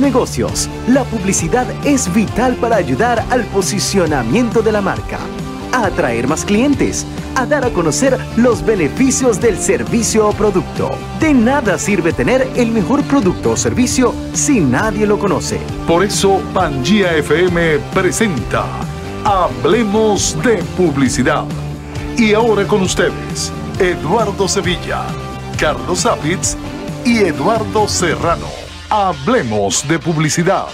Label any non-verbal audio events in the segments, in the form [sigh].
negocios. La publicidad es vital para ayudar al posicionamiento de la marca, a atraer más clientes, a dar a conocer los beneficios del servicio o producto. De nada sirve tener el mejor producto o servicio si nadie lo conoce. Por eso Pangía FM presenta Hablemos de Publicidad. Y ahora con ustedes, Eduardo Sevilla, Carlos Apitz y Eduardo Serrano. Hablemos de Publicidad.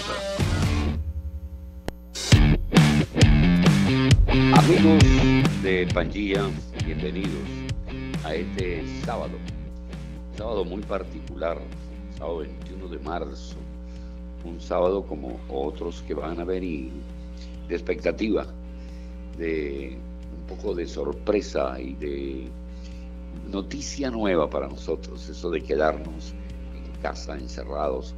Amigos de Pangía, bienvenidos a este sábado. Sábado muy particular, sábado 21 de marzo. Un sábado como otros que van a venir, de expectativa, de un poco de sorpresa y de noticia nueva para nosotros, eso de quedarnos casa, encerrados,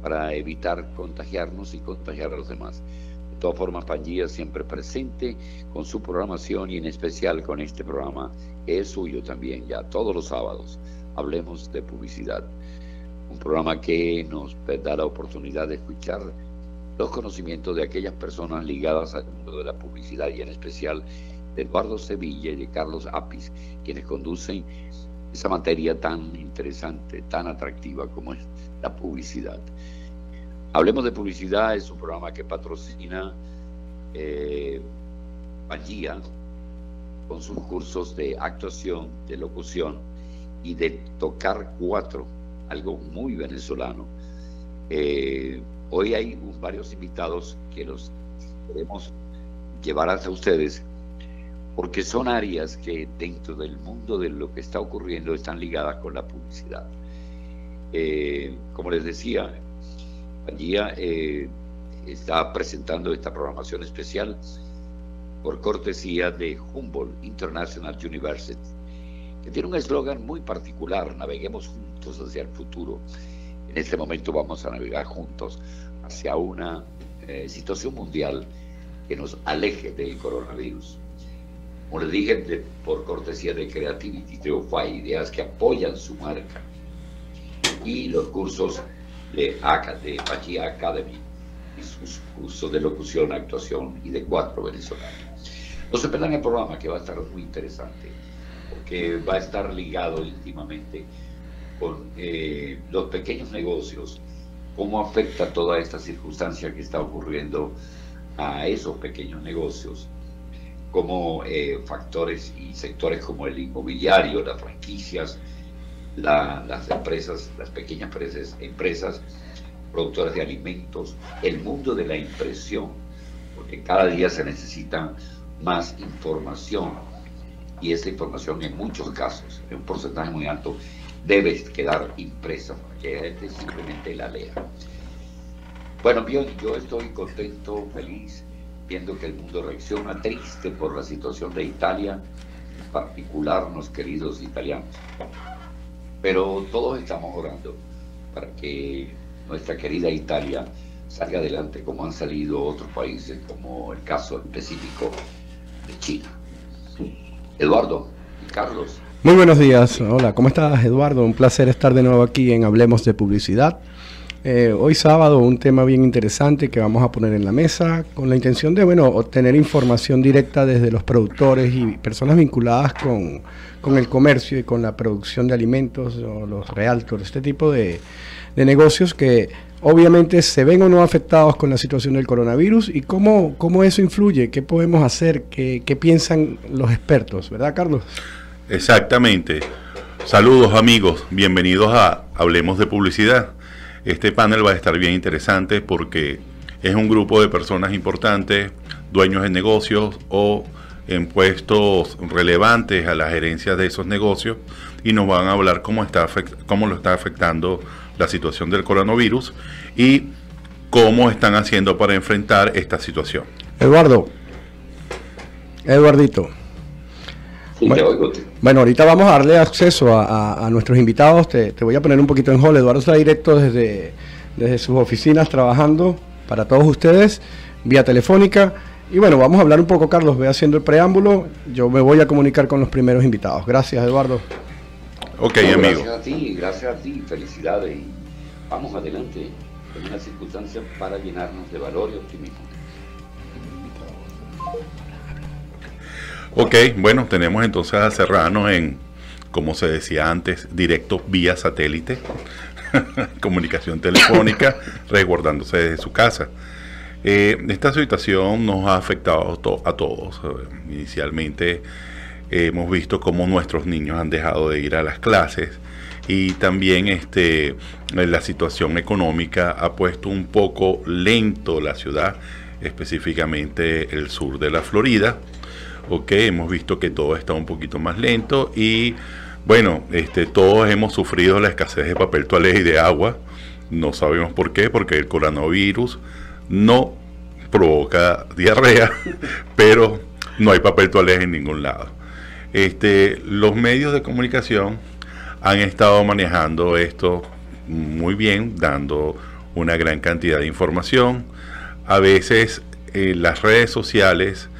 para evitar contagiarnos y contagiar a los demás. De todas formas, Pangía siempre presente con su programación y en especial con este programa que es suyo también, ya todos los sábados. Hablemos de publicidad. Un programa que nos da la oportunidad de escuchar los conocimientos de aquellas personas ligadas al mundo de la publicidad y en especial de Eduardo Sevilla y de Carlos Apis, quienes conducen esa materia tan interesante, tan atractiva como es la publicidad. Hablemos de publicidad, es un programa que patrocina eh, con sus cursos de actuación, de locución y de tocar cuatro, algo muy venezolano. Eh, hoy hay varios invitados que los queremos llevar hasta ustedes porque son áreas que dentro del mundo de lo que está ocurriendo están ligadas con la publicidad. Eh, como les decía, Pangía eh, está presentando esta programación especial por cortesía de Humboldt International University, que tiene un eslogan muy particular, naveguemos juntos hacia el futuro. En este momento vamos a navegar juntos hacia una eh, situación mundial que nos aleje del coronavirus. Como les dije, por cortesía de Creativity Triunfy, ideas que apoyan su marca. Y los cursos de de Pachi Academy, y sus cursos de locución, actuación y de cuatro venezolanos. No se pierdan el programa que va a estar muy interesante, porque va a estar ligado íntimamente con eh, los pequeños negocios, cómo afecta toda esta circunstancia que está ocurriendo a esos pequeños negocios como eh, factores y sectores como el inmobiliario, las franquicias, las empresas, las pequeñas empresas, empresas productoras de alimentos, el mundo de la impresión, porque cada día se necesita más información y esa información en muchos casos, en un porcentaje muy alto, debe quedar impresa para que la simplemente la lea. Bueno, bien, yo estoy contento, feliz viendo que el mundo reacciona triste por la situación de Italia, en particular los queridos italianos. Pero todos estamos orando para que nuestra querida Italia salga adelante como han salido otros países, como el caso específico de China. Eduardo, Carlos. Muy buenos días. Hola, ¿cómo estás, Eduardo? Un placer estar de nuevo aquí en Hablemos de Publicidad. Eh, hoy sábado un tema bien interesante que vamos a poner en la mesa con la intención de, bueno, obtener información directa desde los productores y personas vinculadas con, el comercio y con la producción de alimentos o los realtors, este tipo de, negocios que obviamente se ven o no afectados con la situación del coronavirus y cómo, cómo eso influye, qué podemos hacer, qué, qué piensan los expertos, ¿verdad Carlos? Exactamente. Saludos amigos, bienvenidos a Hablemos de Publicidad. Este panel va a estar bien interesante porque es un grupo de personas importantes, dueños de negocios o en puestos relevantes a la gerencia de esos negocios y nos van a hablar cómo, está cómo lo está afectando la situación del coronavirus y cómo están haciendo para enfrentar esta situación. Eduardo, Eduardito, bueno, ahorita vamos a darle acceso a, nuestros invitados. Te, voy a poner un poquito en hall. Eduardo está directo desde, desde sus oficinas trabajando para todos ustedes vía telefónica. Y bueno, vamos a hablar un poco, Carlos. Ve haciendo el preámbulo. Yo me voy a comunicar con los primeros invitados. Gracias, Eduardo. Ok, amigo. Gracias a ti, gracias a ti. Felicidades. Y vamos adelante. en una circunstancia para llenarnos de valor y optimismo. Ok, bueno, tenemos entonces a Serrano en, como se decía antes, directo vía satélite, [laughs] comunicación telefónica, [laughs] resguardándose desde su casa. Eh, esta situación nos ha afectado a todos. Inicialmente hemos visto cómo nuestros niños han dejado de ir a las clases y también este, la situación económica ha puesto un poco lento la ciudad, específicamente el sur de la Florida. Ok, hemos visto que todo está un poquito más lento y bueno, este, todos hemos sufrido la escasez de papel toalé y de agua. No sabemos por qué, porque el coronavirus no provoca diarrea, [laughs] pero no hay papel toalé en ningún lado. Este, los medios de comunicación han estado manejando esto muy bien, dando una gran cantidad de información. A veces eh, las redes sociales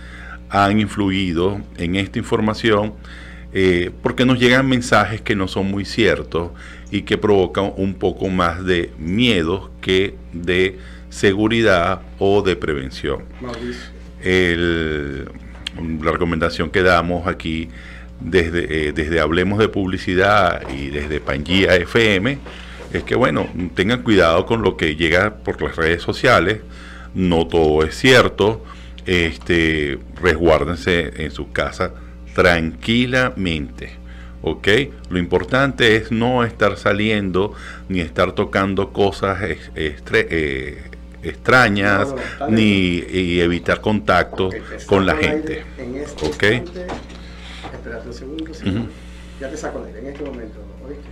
han influido en esta información eh, porque nos llegan mensajes que no son muy ciertos y que provocan un poco más de miedo que de seguridad o de prevención. la recomendación que damos aquí desde, eh, desde Hablemos de Publicidad y desde Pangía FM es que, bueno, tengan cuidado con lo que llega por las redes sociales, no todo es cierto, este, resguárdense en su casa tranquilamente. ¿ok? Lo importante es no estar saliendo ni estar tocando cosas eh, extrañas ni evitar contacto con la gente. ¿ok? Espérate un segundo. Ya te saco en este momento, ¿oíste?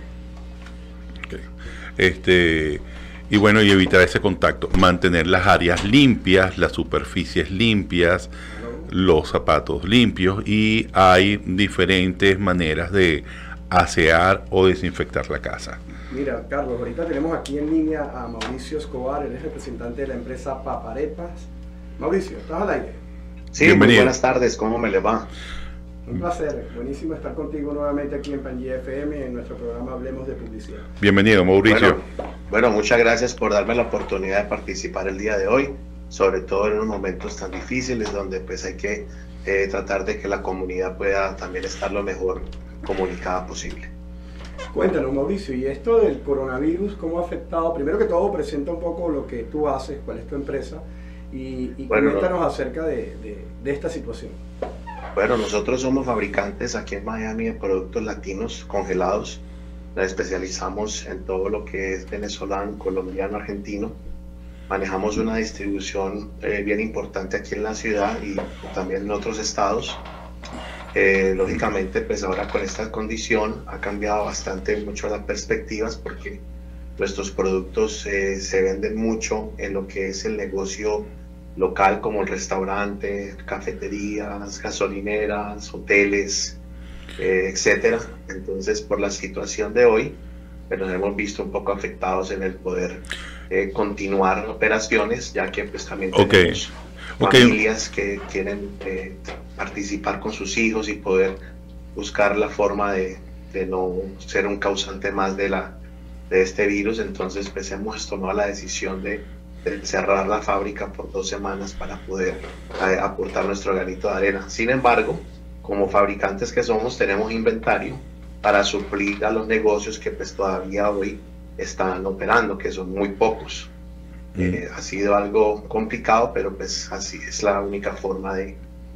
Este, y bueno, y evitar ese contacto. Mantener las áreas limpias, las superficies limpias, los zapatos limpios y hay diferentes maneras de asear o desinfectar la casa. Mira, Carlos, ahorita tenemos aquí en línea a Mauricio Escobar, él es representante de la empresa Paparepas. Mauricio, ¿estás al aire? Sí, muy buenas tardes, ¿cómo me le va? Un placer, buenísimo estar contigo nuevamente aquí en Pangea FM en nuestro programa Hablemos de Publicidad. Bienvenido, Mauricio. Bueno, muchas gracias por darme la oportunidad de participar el día de hoy, sobre todo en unos momentos tan difíciles donde pues hay que eh, tratar de que la comunidad pueda también estar lo mejor comunicada posible. Cuéntanos, Mauricio, y esto del coronavirus, ¿cómo ha afectado? Primero que todo, presenta un poco lo que tú haces, cuál es tu empresa, y, y cuéntanos acerca de, de, de esta situación. Bueno, nosotros somos fabricantes aquí en Miami de productos latinos congelados. Nos especializamos en todo lo que es venezolano, colombiano, argentino. Manejamos una distribución eh, bien importante aquí en la ciudad y también en otros estados. Eh, lógicamente, pues ahora con esta condición ha cambiado bastante mucho las perspectivas porque nuestros productos eh, se venden mucho en lo que es el negocio local como el restaurante, cafeterías, gasolineras, hoteles, eh, etcétera. Entonces, por la situación de hoy, pues, nos hemos visto un poco afectados en el poder eh, continuar operaciones, ya que pues también tenemos familias que quieren eh, participar con sus hijos y poder buscar la forma de, de, no ser un causante más de la de este virus. Entonces, pues hemos tomado la decisión de cerrar la fábrica por dos semanas para poder eh, aportar nuestro granito de arena. Sin embargo, como fabricantes que somos, tenemos inventario para suplir a los negocios que pues todavía hoy están operando, que son muy pocos. Mm. Eh, ha sido algo complicado, pero pues así es la única forma de,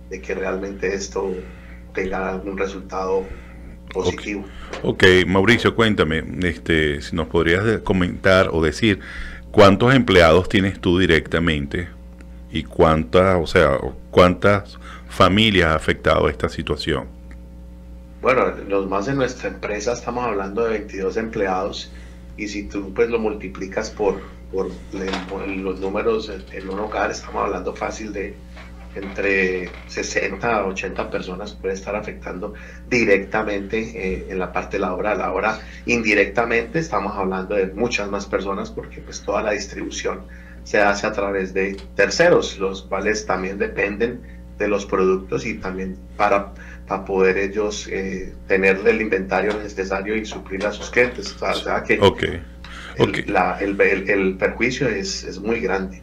de que realmente esto tenga un resultado positivo. Ok, Mauricio, cuéntame, este, si nos podrías comentar o decir ¿Cuántos empleados tienes tú directamente? ¿Y cuántas, o sea, cuántas familias ha afectado esta situación? Bueno, los más de nuestra empresa estamos hablando de 22 empleados y si tú pues lo multiplicas por, por los números en un hogar, estamos hablando fácil de entre 60 a 80 personas puede estar afectando directamente eh, en la parte laboral. Ahora, indirectamente estamos hablando de muchas más personas porque pues toda la distribución se hace a través de terceros, los cuales también dependen de los productos y también para, para poder ellos eh, tener el inventario necesario y suplir a sus clientes. O sea que... Okay. el, perjuicio es, es muy grande.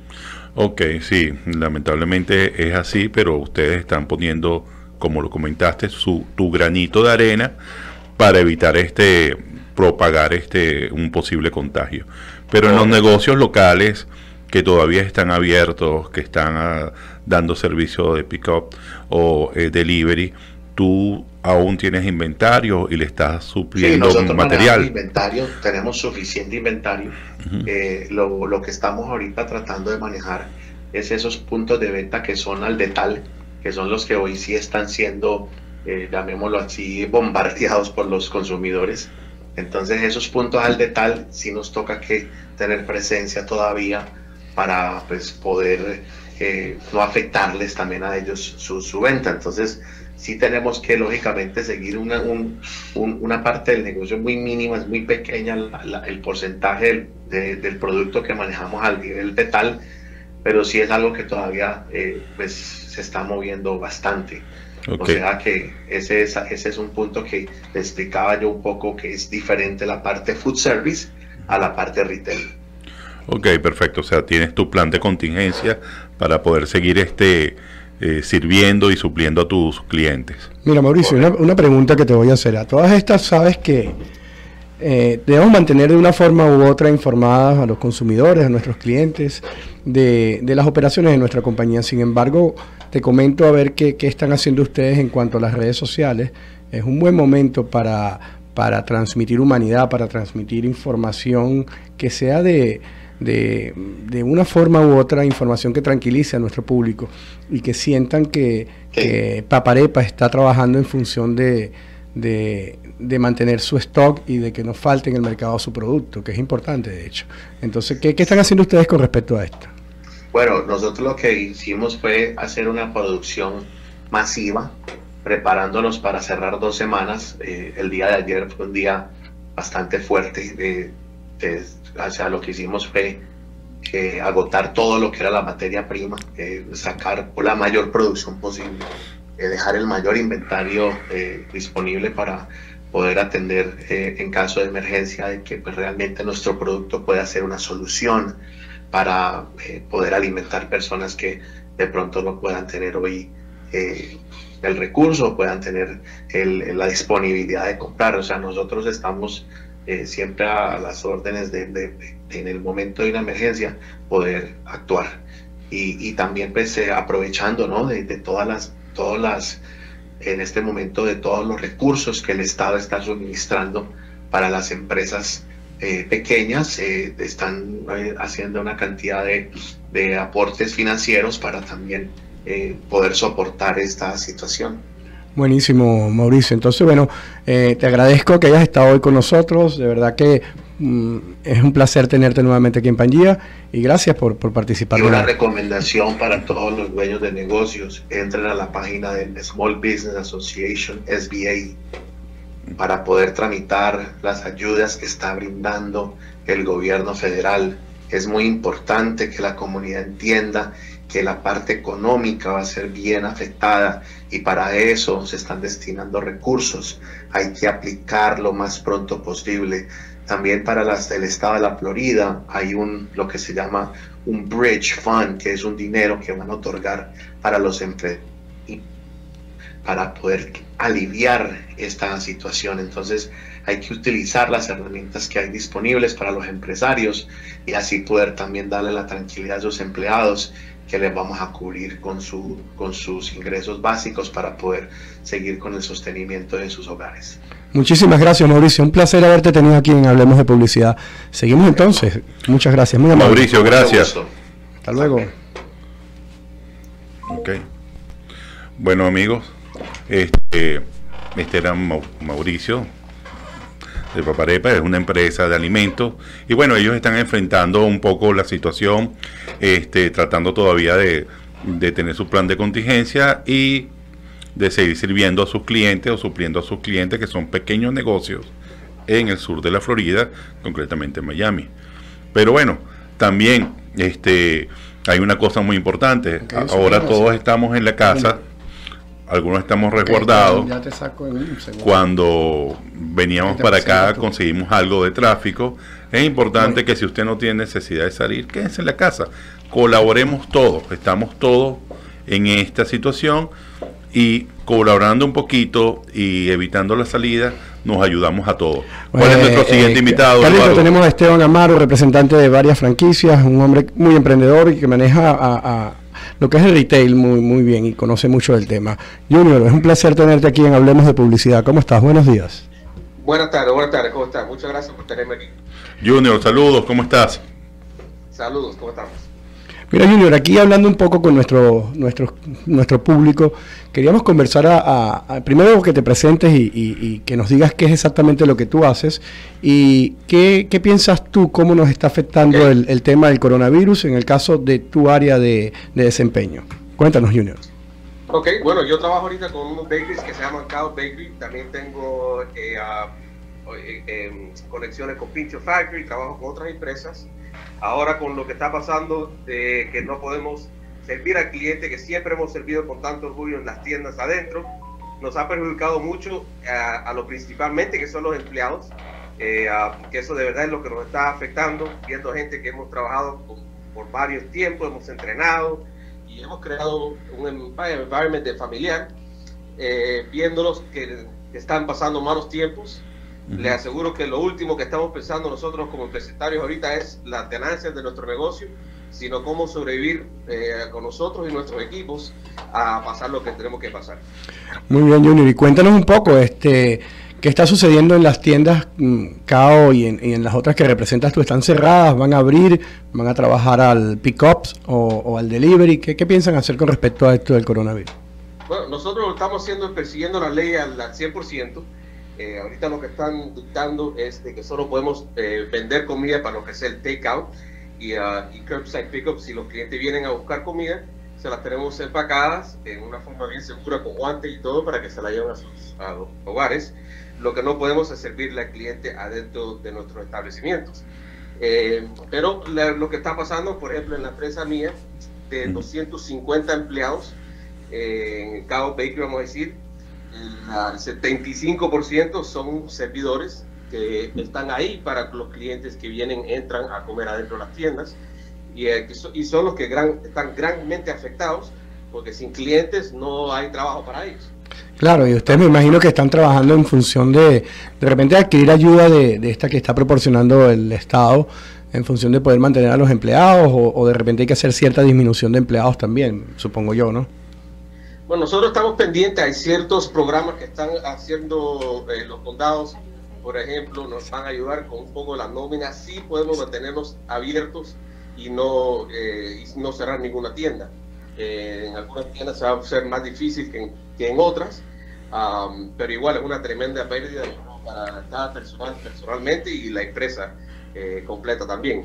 Ok, sí, lamentablemente es así, pero ustedes están poniendo, como lo comentaste, su, tu granito de arena para evitar este propagar este un posible contagio. Pero en los negocios locales que todavía están abiertos, que están ah, dando servicio de pick-up o eh, delivery, tú aún tienes inventario y le estás supliendo sí, material. Inventario, tenemos suficiente inventario. Eh, lo, lo, que estamos ahorita tratando de manejar es esos puntos de venta que son al detal, que son los que hoy sí están siendo, eh, llamémoslo así, bombardeados por los consumidores. Entonces esos puntos al detal sí nos toca que tener presencia todavía para pues, poder eh, no afectarles también a ellos su, su, venta. Entonces sí tenemos que lógicamente seguir una, un, una parte del negocio muy mínima, es muy pequeña el porcentaje del, del producto que manejamos al nivel de tal, pero sí es algo que todavía eh, pues, se está moviendo bastante. O sea que ese es, ese es un punto que explicaba yo un poco que es diferente la parte food service a la parte retail. Ok, perfecto. O sea, tienes tu plan de contingencia para poder seguir este eh, sirviendo y supliendo a tus clientes. Mira, Mauricio, una, pregunta que te voy a hacer. A todas estas, sabes que eh, debemos mantener de una forma u otra informadas a los consumidores, a nuestros clientes, de, las operaciones de nuestra compañía. Sin embargo, te comento a ver qué, están haciendo ustedes en cuanto a las redes sociales. Es un buen momento para, para transmitir humanidad, para transmitir información que sea de, de, de, una forma u otra información que tranquilice a nuestro público y que sientan que, que Paparepa está trabajando en función de, de, de, mantener su stock y de que no falte en el mercado su producto, que es importante de hecho. Entonces, ¿qué, están haciendo ustedes con respecto a esto? Bueno, nosotros lo que hicimos fue hacer una producción masiva, preparándonos para cerrar dos semanas. Eh, el día de ayer fue un día bastante fuerte. O sea, lo que hicimos fue eh, agotar todo lo que era la materia prima, eh, sacar la mayor producción posible, dejar el mayor inventario disponible para poder atender eh, en caso de emergencia, de que pues, realmente nuestro producto pueda ser una solución para eh, poder alimentar personas que de pronto no puedan tener hoy eh, el recurso, puedan tener el, la disponibilidad de comprar. O sea, nosotros estamos siempre a las órdenes de, en el momento de una emergencia, poder actuar. Y, también pues aprovechando ¿no? de, todas las, todas las en este momento de todos los recursos que el Estado está suministrando para las empresas eh, pequeñas. Eh, están eh, haciendo una cantidad de, de, aportes financieros para también poder soportar esta situación. Buenísimo, Mauricio. Entonces, bueno, te agradezco que hayas estado hoy con nosotros. De verdad que Mm, es un placer tenerte nuevamente aquí en Pangía y gracias por, por participar. Y una recomendación para todos los dueños de negocios, entren a la página del Small Business Association, SBA, para poder tramitar las ayudas que está brindando el gobierno federal. Es muy importante que la comunidad entienda que la parte económica va a ser bien afectada y para eso se están destinando recursos. Hay que aplicar lo más pronto posible. También para las del estado de la Florida hay un lo que se llama un bridge fund, que es un dinero que van a otorgar para los para poder aliviar esta situación. Entonces hay que utilizar las herramientas que hay disponibles para los empresarios y así poder también darle la tranquilidad a sus empleados que les vamos a cubrir con, su, con sus ingresos básicos para poder seguir con el sostenimiento de sus hogares. Muchísimas gracias, Mauricio. Un placer haberte tenido aquí en Hablemos de Publicidad. Seguimos entonces. Muchas gracias. Muy Mauricio, gracias. Hasta luego. Ok. Bueno, amigos, este, este era Mauricio de Paparepa, es una empresa de alimentos. Y bueno, ellos están enfrentando un poco la situación, este, tratando todavía de, de tener su plan de contingencia y de seguir sirviendo a sus clientes o supliendo a sus clientes que son pequeños negocios en el sur de la Florida, concretamente en Miami. Pero bueno, también este, hay una cosa muy importante. Ahora todos estamos en la casa. Algunos estamos resguardados. Cuando veníamos para acá conseguimos algo de tráfico. Es importante que si usted no tiene necesidad de salir, quédese en la casa. Colaboremos todos, estamos todos en esta situación y colaborando un poquito y evitando la salida, nos ayudamos a todos. ¿Cuál es nuestro siguiente eh, invitado? tenemos a Esteban Amaro, representante de varias franquicias, un hombre muy emprendedor y que maneja a lo que es el retail muy, muy bien y conoce mucho del tema. Junior, es un placer tenerte aquí en Hablemos de Publicidad. ¿Cómo estás? Buenos días. Buenas tardes, buenas tardes, ¿cómo estás? Muchas gracias por tenerme aquí. Junior, saludos, ¿cómo estás? Saludos, ¿cómo estamos? Mira, Junior, aquí hablando un poco con nuestro, nuestro, nuestro público, queríamos conversar a, primero que te presentes y, que nos digas qué es exactamente lo que tú haces y qué, piensas tú, cómo nos está afectando el, tema del coronavirus en el caso de tu área de, desempeño. Cuéntanos, Junior. Ok, bueno, yo trabajo ahorita con unos bakeries que se llaman Cow Bakery, también tengo eh, eh, em, conexiones con Pincho Factory, trabajo con otras empresas Ahora con lo que está pasando de que no podemos servir al cliente que siempre hemos servido con tanto orgullo en las tiendas adentro, nos ha perjudicado mucho a, lo principalmente que son los empleados, eh, que eso de verdad es lo que nos está afectando, viendo gente que hemos trabajado por varios tiempos, hemos entrenado y hemos creado un environment de familiar, eh, viéndolos que, que están pasando malos tiempos le aseguro que lo último que estamos pensando nosotros como empresarios ahorita es las ganancias de nuestro negocio, sino cómo sobrevivir eh, con nosotros y nuestros equipos a pasar lo que tenemos que pasar. Muy bien, Junior. Y cuéntanos un poco, este, ¿qué está sucediendo en las tiendas mm, CAO y en, las otras que representas tú? ¿Están cerradas? ¿Van a abrir? ¿Van a trabajar al pick-ups o, al delivery? ¿Qué, ¿Qué piensan hacer con respecto a esto del coronavirus? Bueno, nosotros lo estamos haciendo persiguiendo la ley al, al 100%. Eh, ahorita lo que están dictando es de que solo podemos eh, vender comida para lo que es el takeout y, uh, y curbside pickup. Si los clientes vienen a buscar comida, se las tenemos empacadas en una forma bien segura con guantes y todo para que se la lleven a sus hogares. Lo que no podemos es servirle al cliente adentro de nuestros establecimientos. Eh, pero lo que está pasando, por ejemplo, en la empresa mía, de 250 empleados, en Cabo Bakery, vamos a decir, el 75% son servidores que están ahí para los clientes que vienen, entran a comer adentro de las tiendas y, eh, y son los que están grandemente afectados porque sin clientes no hay trabajo para ellos. Claro, y ustedes me imagino que están trabajando en función de de repente adquirir ayuda de, esta que está proporcionando el Estado en función de poder mantener a los empleados o, o de repente hay que hacer cierta disminución de empleados también, supongo yo, ¿no? Bueno, nosotros estamos pendientes, hay ciertos programas que están haciendo eh, los condados, por ejemplo, nos van a ayudar con un poco la nómina, sí podemos mantenernos abiertos y no, eh, no cerrar ninguna tienda. Eh, en algunas tiendas va a ser más difícil que en, otras, pero igual es una tremenda pérdida para cada persona personalmente y la empresa completa también.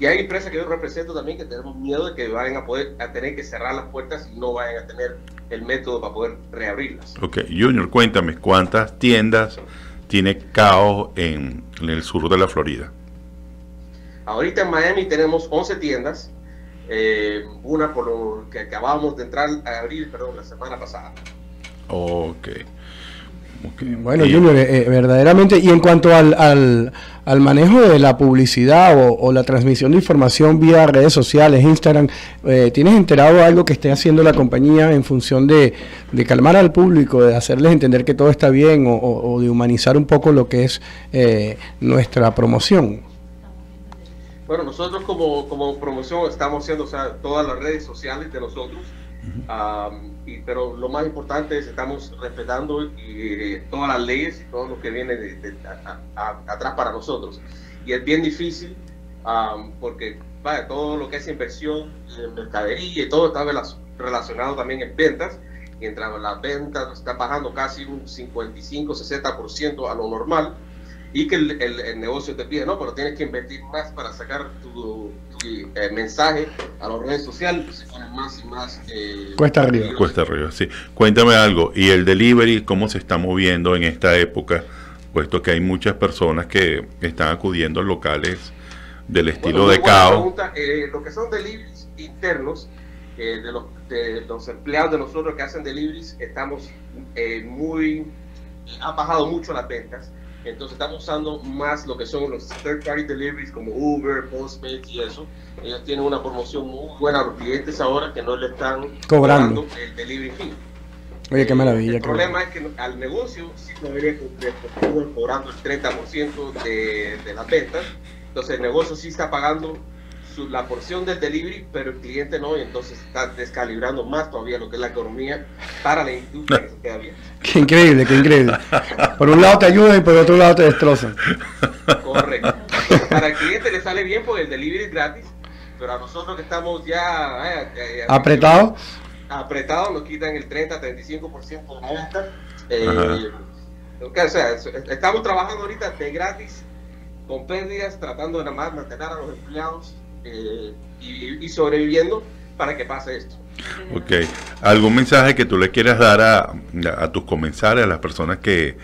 Y hay empresas que yo represento también que tenemos miedo de que vayan a poder a tener que cerrar las puertas y no vayan a tener el método para poder reabrirlas. Ok, Junior, cuéntame, ¿cuántas tiendas tiene Caos en, el sur de la Florida? Ahorita en Miami tenemos 11 tiendas, eh, una por lo que acabamos de entrar a abrir, perdón, la semana pasada. Ok. Bueno, Junior, eh, eh, verdaderamente, y en cuanto al, al, manejo de la publicidad o, la transmisión de información vía redes sociales, Instagram, eh, ¿tienes enterado algo que esté haciendo la compañía en función de, calmar al público, de hacerles entender que todo está bien o, de humanizar un poco lo que es nuestra promoción? Bueno, nosotros como, como promoción estamos haciendo todas las redes sociales de nosotros y, pero lo más importante es que estamos respetando eh, todas las leyes y todo lo que viene de, atrás para nosotros. Y es bien difícil porque vaya, todo lo que es inversión en mercadería y todo está relacionado también en ventas. Mientras las ventas están bajando casi un 55-60% a lo normal y que el, el, negocio te pide, no, pero tienes que invertir más para sacar tu, eh, mensaje a las redes sociales, se ponen más y más... Eh, cuesta arriba. Cuesta arriba, sí. Cuéntame algo, ¿y el delivery cómo se está moviendo en esta época? Puesto que hay muchas personas que están acudiendo a locales del estilo de caos. Eh, lo que son deliveries internos, de, los, de los empleados de nosotros que hacen deliveries, estamos muy, ha bajado mucho las ventas. Entonces estamos usando más lo que son los third party deliveries como Uber, Postmates y eso. Ellos tienen una promoción muy buena a los clientes ahora que no le están cobrando, el delivery fee. Oye, qué maravilla. El problema es que al negocio sí debería cumplir cobrando el 30% de, de las ventas. Entonces el negocio sí está pagando la porción del delivery, pero el cliente no, y entonces está descalibrando más todavía lo que es la economía para la industria que se queda bien. Qué increíble, qué increíble. Por un lado te ayuda y por otro lado te destrozan. Correcto. Para el cliente le sale bien porque el delivery es gratis, pero a nosotros que estamos ya... Eh, eh, ¿Apretados? Apretados nos quitan el 30-35% de la venta. Eh, o sea, estamos trabajando ahorita de gratis con pérdidas, tratando de nada más mantener a los empleados eh, y, sobreviviendo para que pase esto. Ok. ¿Algún mensaje que tú le quieras dar a, a tus comensales, a las personas que,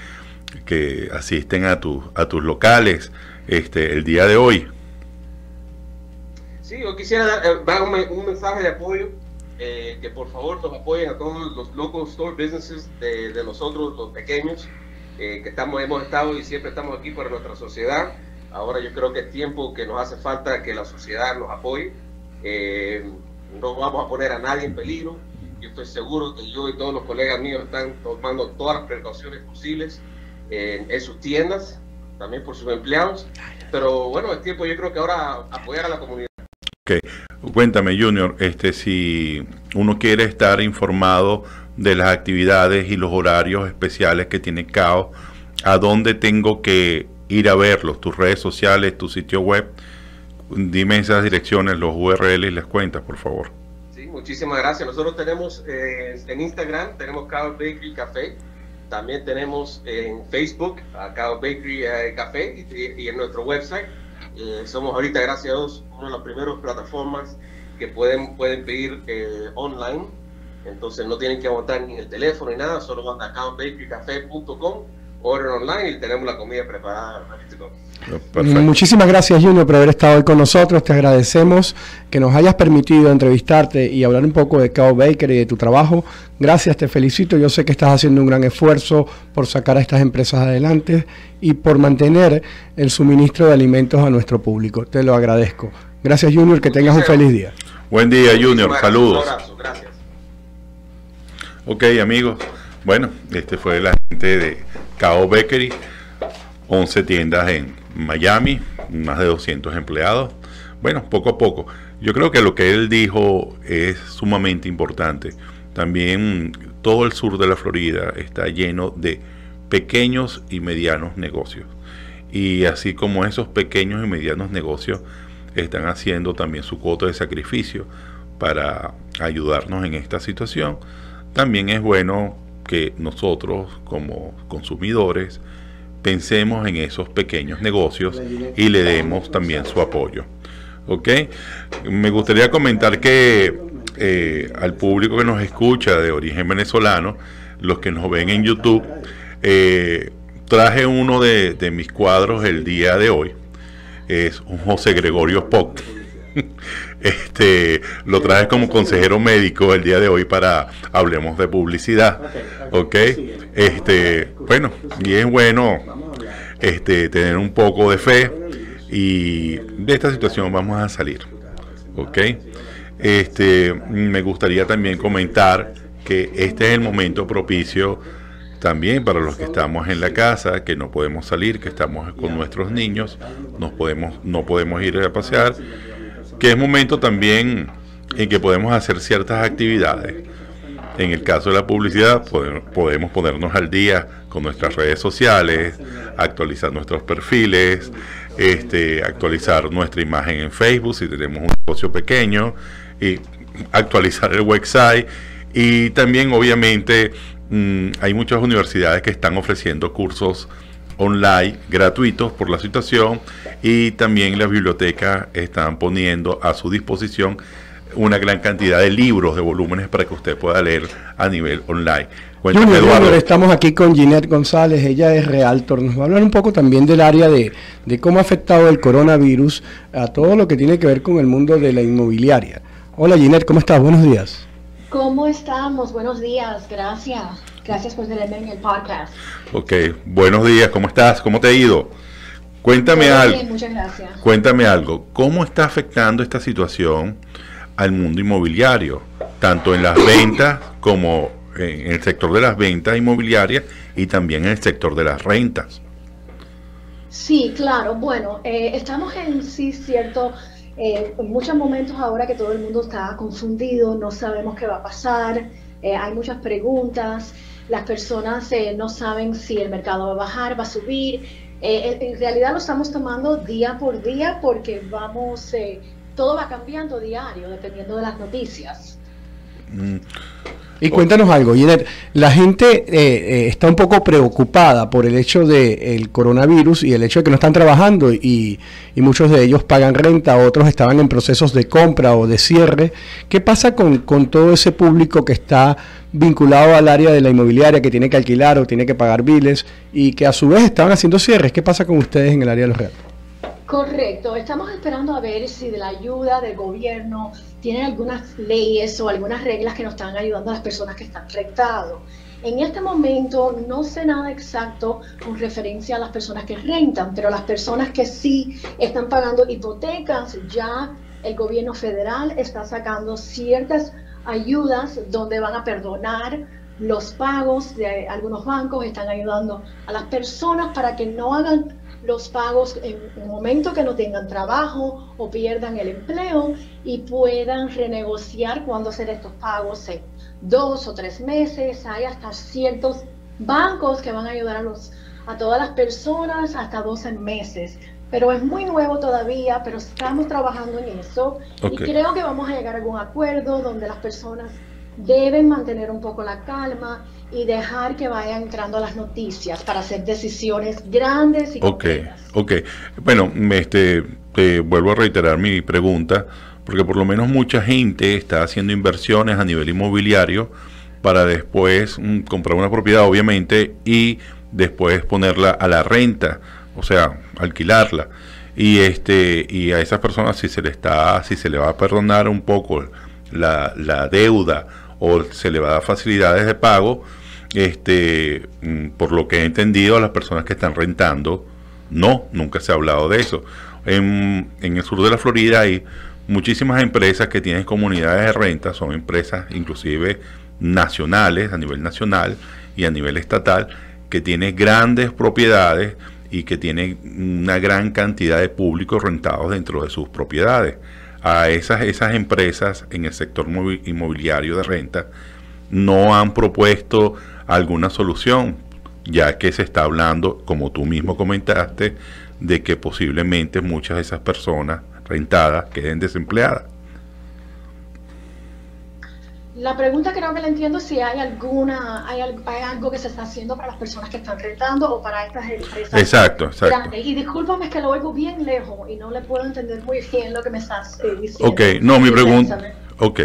que asisten a, tu, a tus locales este, el día de hoy? Sí, yo quisiera dar, eh, un, mensaje de apoyo, eh, que por favor nos apoyen a todos los local store businesses de, de nosotros, los pequeños, que estamos, hemos estado y siempre estamos aquí para nuestra sociedad. Ahora yo creo que es tiempo que nos hace falta que la sociedad nos apoye. Eh, no vamos a poner a nadie en peligro. Yo estoy seguro que yo y todos los colegas míos están tomando todas las precauciones posibles en, sus tiendas, también por sus empleados. Pero bueno, es tiempo yo creo que ahora apoyar a la comunidad. Ok, cuéntame Junior, este, si uno quiere estar informado de las actividades y los horarios especiales que tiene CAO, ¿a dónde tengo que ir a verlos, tus redes sociales, tu sitio web. Dime esas direcciones, los URL y las cuentas, por favor. Sí, muchísimas gracias. Nosotros tenemos eh, en Instagram, tenemos Cow Bakery Café. También tenemos en Facebook a Bakery eh, Café y, en nuestro website. Eh, somos ahorita, gracias a Dios, una de las primeras plataformas que pueden, pueden pedir online. Entonces no tienen que aguantar ni el teléfono ni nada, solo van a cowbakerycafé.com orden online y tenemos la comida preparada. Muchísimas gracias Junior por haber estado hoy con nosotros, te agradecemos que nos hayas permitido entrevistarte y hablar un poco de Cow Baker y de tu trabajo. Gracias, te felicito, yo sé que estás haciendo un gran esfuerzo por sacar a estas empresas adelante y por mantener el suministro de alimentos a nuestro público, te lo agradezco. Gracias Junior, que tengas un feliz día. Buen día Junior, saludos. gracias. Ok amigos, bueno, este fue la gente de Cao Bakery, 11 tiendas en Miami, más de 200 empleados. Bueno, poco a poco. Yo creo que lo que él dijo es sumamente importante. También todo el sur de la Florida está lleno de pequeños y medianos negocios. Y así como esos pequeños y medianos negocios están haciendo también su cuota de sacrificio para ayudarnos en esta situación, también es bueno que nosotros como consumidores pensemos en esos pequeños negocios y le demos también su apoyo. ¿Ok? Me gustaría comentar que eh, al público que nos escucha de origen venezolano, los que nos ven en YouTube, eh, traje uno de, de, mis cuadros el día de hoy. Es un José Gregorio Poc. [laughs] Este, lo traje como consejero médico el día de hoy para hablemos de publicidad. Ok. Este, bueno, y es bueno este, tener un poco de fe y de esta situación vamos a salir. Ok. Este, me gustaría también comentar que este es el momento propicio también para los que estamos en la casa, que no podemos salir, que estamos con nuestros niños, nos podemos, no podemos ir a pasear que es momento también en que podemos hacer ciertas actividades. En el caso de la publicidad, podemos ponernos al día con nuestras redes sociales, actualizar nuestros perfiles, este, actualizar nuestra imagen en Facebook si tenemos un negocio pequeño, y actualizar el website. Y también, obviamente, mm, hay muchas universidades que están ofreciendo cursos online gratuitos por la situación y también las bibliotecas están poniendo a su disposición una gran cantidad de libros, de volúmenes para que usted pueda leer a nivel online. Junior, estamos aquí con Ginette González, ella es Realtor, nos va a hablar un poco también del área de, de cómo ha afectado el coronavirus a todo lo que tiene que ver con el mundo de la inmobiliaria. Hola Ginette, ¿cómo estás? Buenos días. ¿Cómo estamos? Buenos días, gracias. Gracias por tenerme en el podcast. Ok, buenos días, ¿cómo estás? ¿Cómo te ha ido? Cuéntame Todo algo. bien, muchas gracias. Cuéntame algo. ¿Cómo está afectando esta situación al mundo inmobiliario? Tanto en las ventas como en el sector de las ventas inmobiliarias y también en el sector de las rentas. Sí, claro. Bueno, eh, estamos en sí cierto, eh, en muchos momentos ahora que todo el mundo está confundido, no sabemos qué va a pasar, eh, hay muchas preguntas, las personas eh, no saben si el mercado va a bajar, va a subir. Eh, en en realidad lo estamos tomando día por día porque vamos, eh, todo va cambiando diario dependiendo de las noticias. Mm, Y cuéntanos algo, Ginette. La gente eh, eh, está un poco preocupada por el hecho del coronavirus y el hecho de que no están trabajando y, y muchos de ellos pagan renta, otros estaban en procesos de compra o de cierre. ¿Qué pasa con, con todo ese público que está vinculado al área de la inmobiliaria, que tiene que alquilar o tiene que pagar biles y que a su vez estaban haciendo cierres? ¿Qué pasa con ustedes en el área de los reales? Correcto, estamos esperando a ver si de la ayuda del gobierno tienen algunas leyes o algunas reglas que nos están ayudando a las personas que están rentados. En este momento no sé nada exacto con referencia a las personas que rentan, pero las personas que sí están pagando hipotecas, ya el gobierno federal está sacando ciertas ayudas donde van a perdonar los pagos de algunos bancos, están ayudando a las personas para que no hagan los pagos en un momento que no tengan trabajo o pierdan el empleo y puedan renegociar cuándo hacer estos pagos en dos o tres meses. Hay hasta ciertos bancos que van a ayudar a, los, a todas las personas hasta 12 meses. Pero es muy nuevo todavía, pero estamos trabajando en eso Ok. y creo que vamos a llegar a algún acuerdo donde las personas deben mantener un poco la calma y dejar que vayan entrando las noticias para hacer decisiones grandes y Ok, ok. Bueno, este, te vuelvo a reiterar mi pregunta, porque por lo menos mucha gente está haciendo inversiones a nivel inmobiliario para después mm, comprar una propiedad, obviamente, y después ponerla a la renta, o sea, alquilarla. Y este, y a esas personas si se le está, si se le va a perdonar un poco la, la deuda o se le va a dar facilidades de pago, este, mm, por lo que he entendido a las personas que están rentando, no, nunca se ha hablado de eso. En, en el sur de la Florida hay muchísimas empresas que tienen comunidades de renta, son empresas inclusive nacionales, a nivel nacional y a nivel estatal, que tienen grandes propiedades y que tienen una gran cantidad de públicos rentados dentro de sus propiedades. A esas, esas empresas en el sector inmobiliario de renta no han propuesto alguna solución, ya que se está hablando, como tú mismo comentaste, de que posiblemente muchas de esas personas rentadas queden desempleadas. La pregunta creo que la entiendo si hay alguna, hay, al- hay algo que se está haciendo para las personas que están rentando o para estas empresas Exacto, exacto. grandes. Y discúlpame es que lo oigo bien lejos y no le puedo entender muy bien lo que me estás eh, diciendo. Ok, no, mi pregunta. Ok,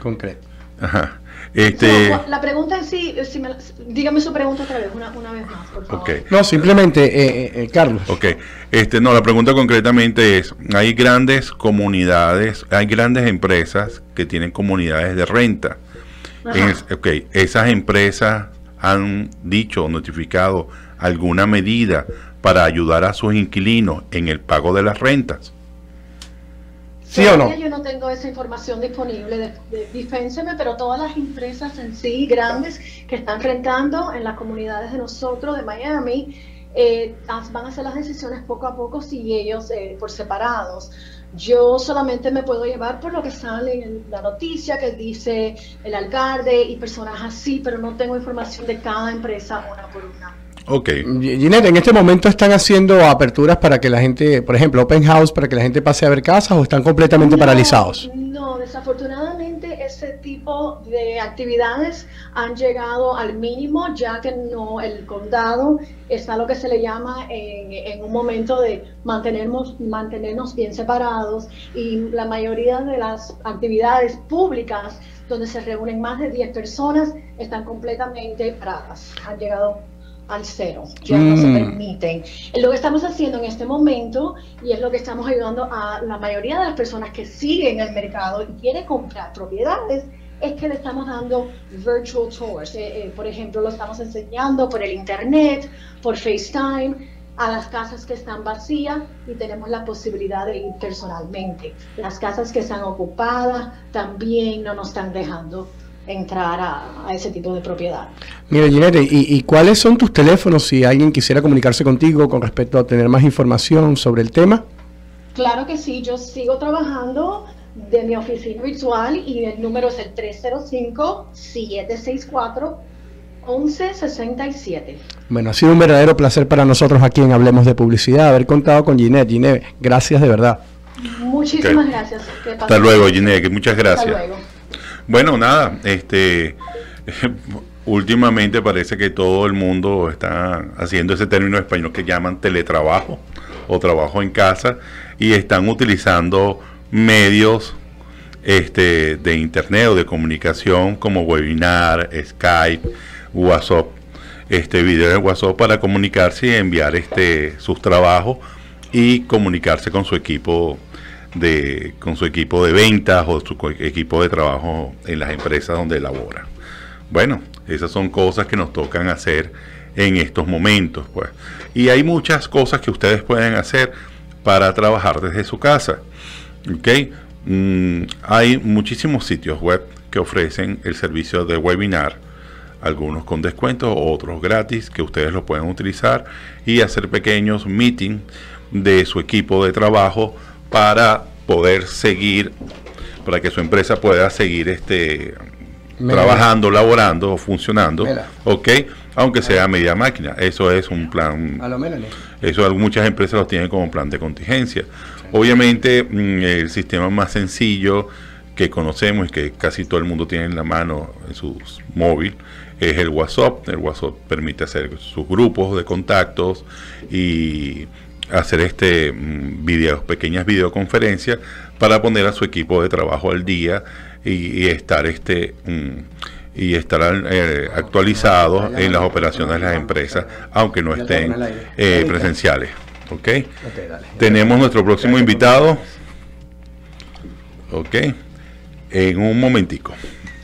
Concreto. Ajá. Este, No, la pregunta en sí, eh, si me la- dígame su pregunta otra vez, una, una vez más, por favor. ok. No, simplemente, eh, eh, eh, Carlos. Ok, este, no, la pregunta concretamente es, hay grandes comunidades, hay grandes empresas que tienen comunidades de renta. Es- ok, esas empresas han dicho o notificado alguna medida para ayudar a sus inquilinos en el pago de las rentas. ¿Sí o no? Yo no tengo esa información disponible, de, pero todas las empresas en sí grandes que están rentando en las comunidades de nosotros, de Miami, eh, van a hacer las decisiones poco a poco si ellos eh, por separados. Yo solamente me puedo llevar por lo que sale en la noticia que dice el alcalde y personas así, pero no tengo información de cada empresa una por una. Ok, Ginette, en este momento están haciendo aperturas para que la gente, por ejemplo, open house para que la gente pase a ver casas o están completamente No, paralizados. No, desafortunadamente ese tipo de actividades han llegado al mínimo, ya que no el condado está lo que se le llama en, en un momento de mantenernos, mantenernos bien separados y la mayoría de las actividades públicas donde se reúnen más de 10 personas están completamente paradas. Han llegado al cero, ya no se permiten. Lo que estamos haciendo en este momento, y es lo que estamos ayudando a la mayoría de las personas que siguen el mercado y quieren comprar propiedades, es que le estamos dando virtual tours. Eh, eh, por ejemplo, lo estamos enseñando por el internet, por FaceTime, a las casas que están vacías y tenemos la posibilidad de ir personalmente. Las casas que están ocupadas también no nos están dejando entrar a, ese tipo de propiedad. Mira, Ginette, ¿y, ¿y, cuáles son tus teléfonos si alguien quisiera comunicarse contigo con respecto a tener más información sobre el tema? Claro que sí, yo sigo trabajando de mi oficina virtual y el número es el 305-764-1167. Bueno, ha sido un verdadero placer para nosotros aquí en Hablemos de Publicidad haber contado con Ginette. Ginette, gracias de verdad. Muchísimas gracias. Hasta luego, Ginette, muchas gracias. Hasta luego. Bueno, nada, este [laughs] últimamente parece que todo el mundo está haciendo ese término español que llaman teletrabajo o trabajo en casa y están utilizando medios este, de internet o de comunicación como webinar, Skype, WhatsApp, este video de WhatsApp para comunicarse y enviar este sus trabajos y comunicarse con su equipo de, con su equipo de ventas o su equipo de trabajo en las empresas donde labora. Bueno, esas son cosas que nos tocan hacer en estos momentos. Pues. Y hay muchas cosas que ustedes pueden hacer para trabajar desde su casa. Mm, hay muchísimos sitios web que ofrecen el servicio de webinar, algunos con descuentos, otros gratis, que ustedes lo pueden utilizar y hacer pequeños meetings de su equipo de trabajo para poder seguir, para que su empresa pueda seguir este trabajando, laborando, funcionando, ok, aunque sea media máquina. Eso es un plan. Eso muchas empresas lo tienen como plan de contingencia. Obviamente, mm, el sistema más sencillo que conocemos y que casi todo el mundo tiene en la mano en su móvil es el WhatsApp. El WhatsApp permite hacer sus grupos de contactos y hacer este mm, videos, pequeñas videoconferencias para poner a su equipo de trabajo al día y, estar este mm, y estar eh, actualizados en las operaciones de las empresas, aunque no estén eh, presenciales. ¿Ok? Tenemos nuestro próximo invitado. ¿Ok? En un momentico.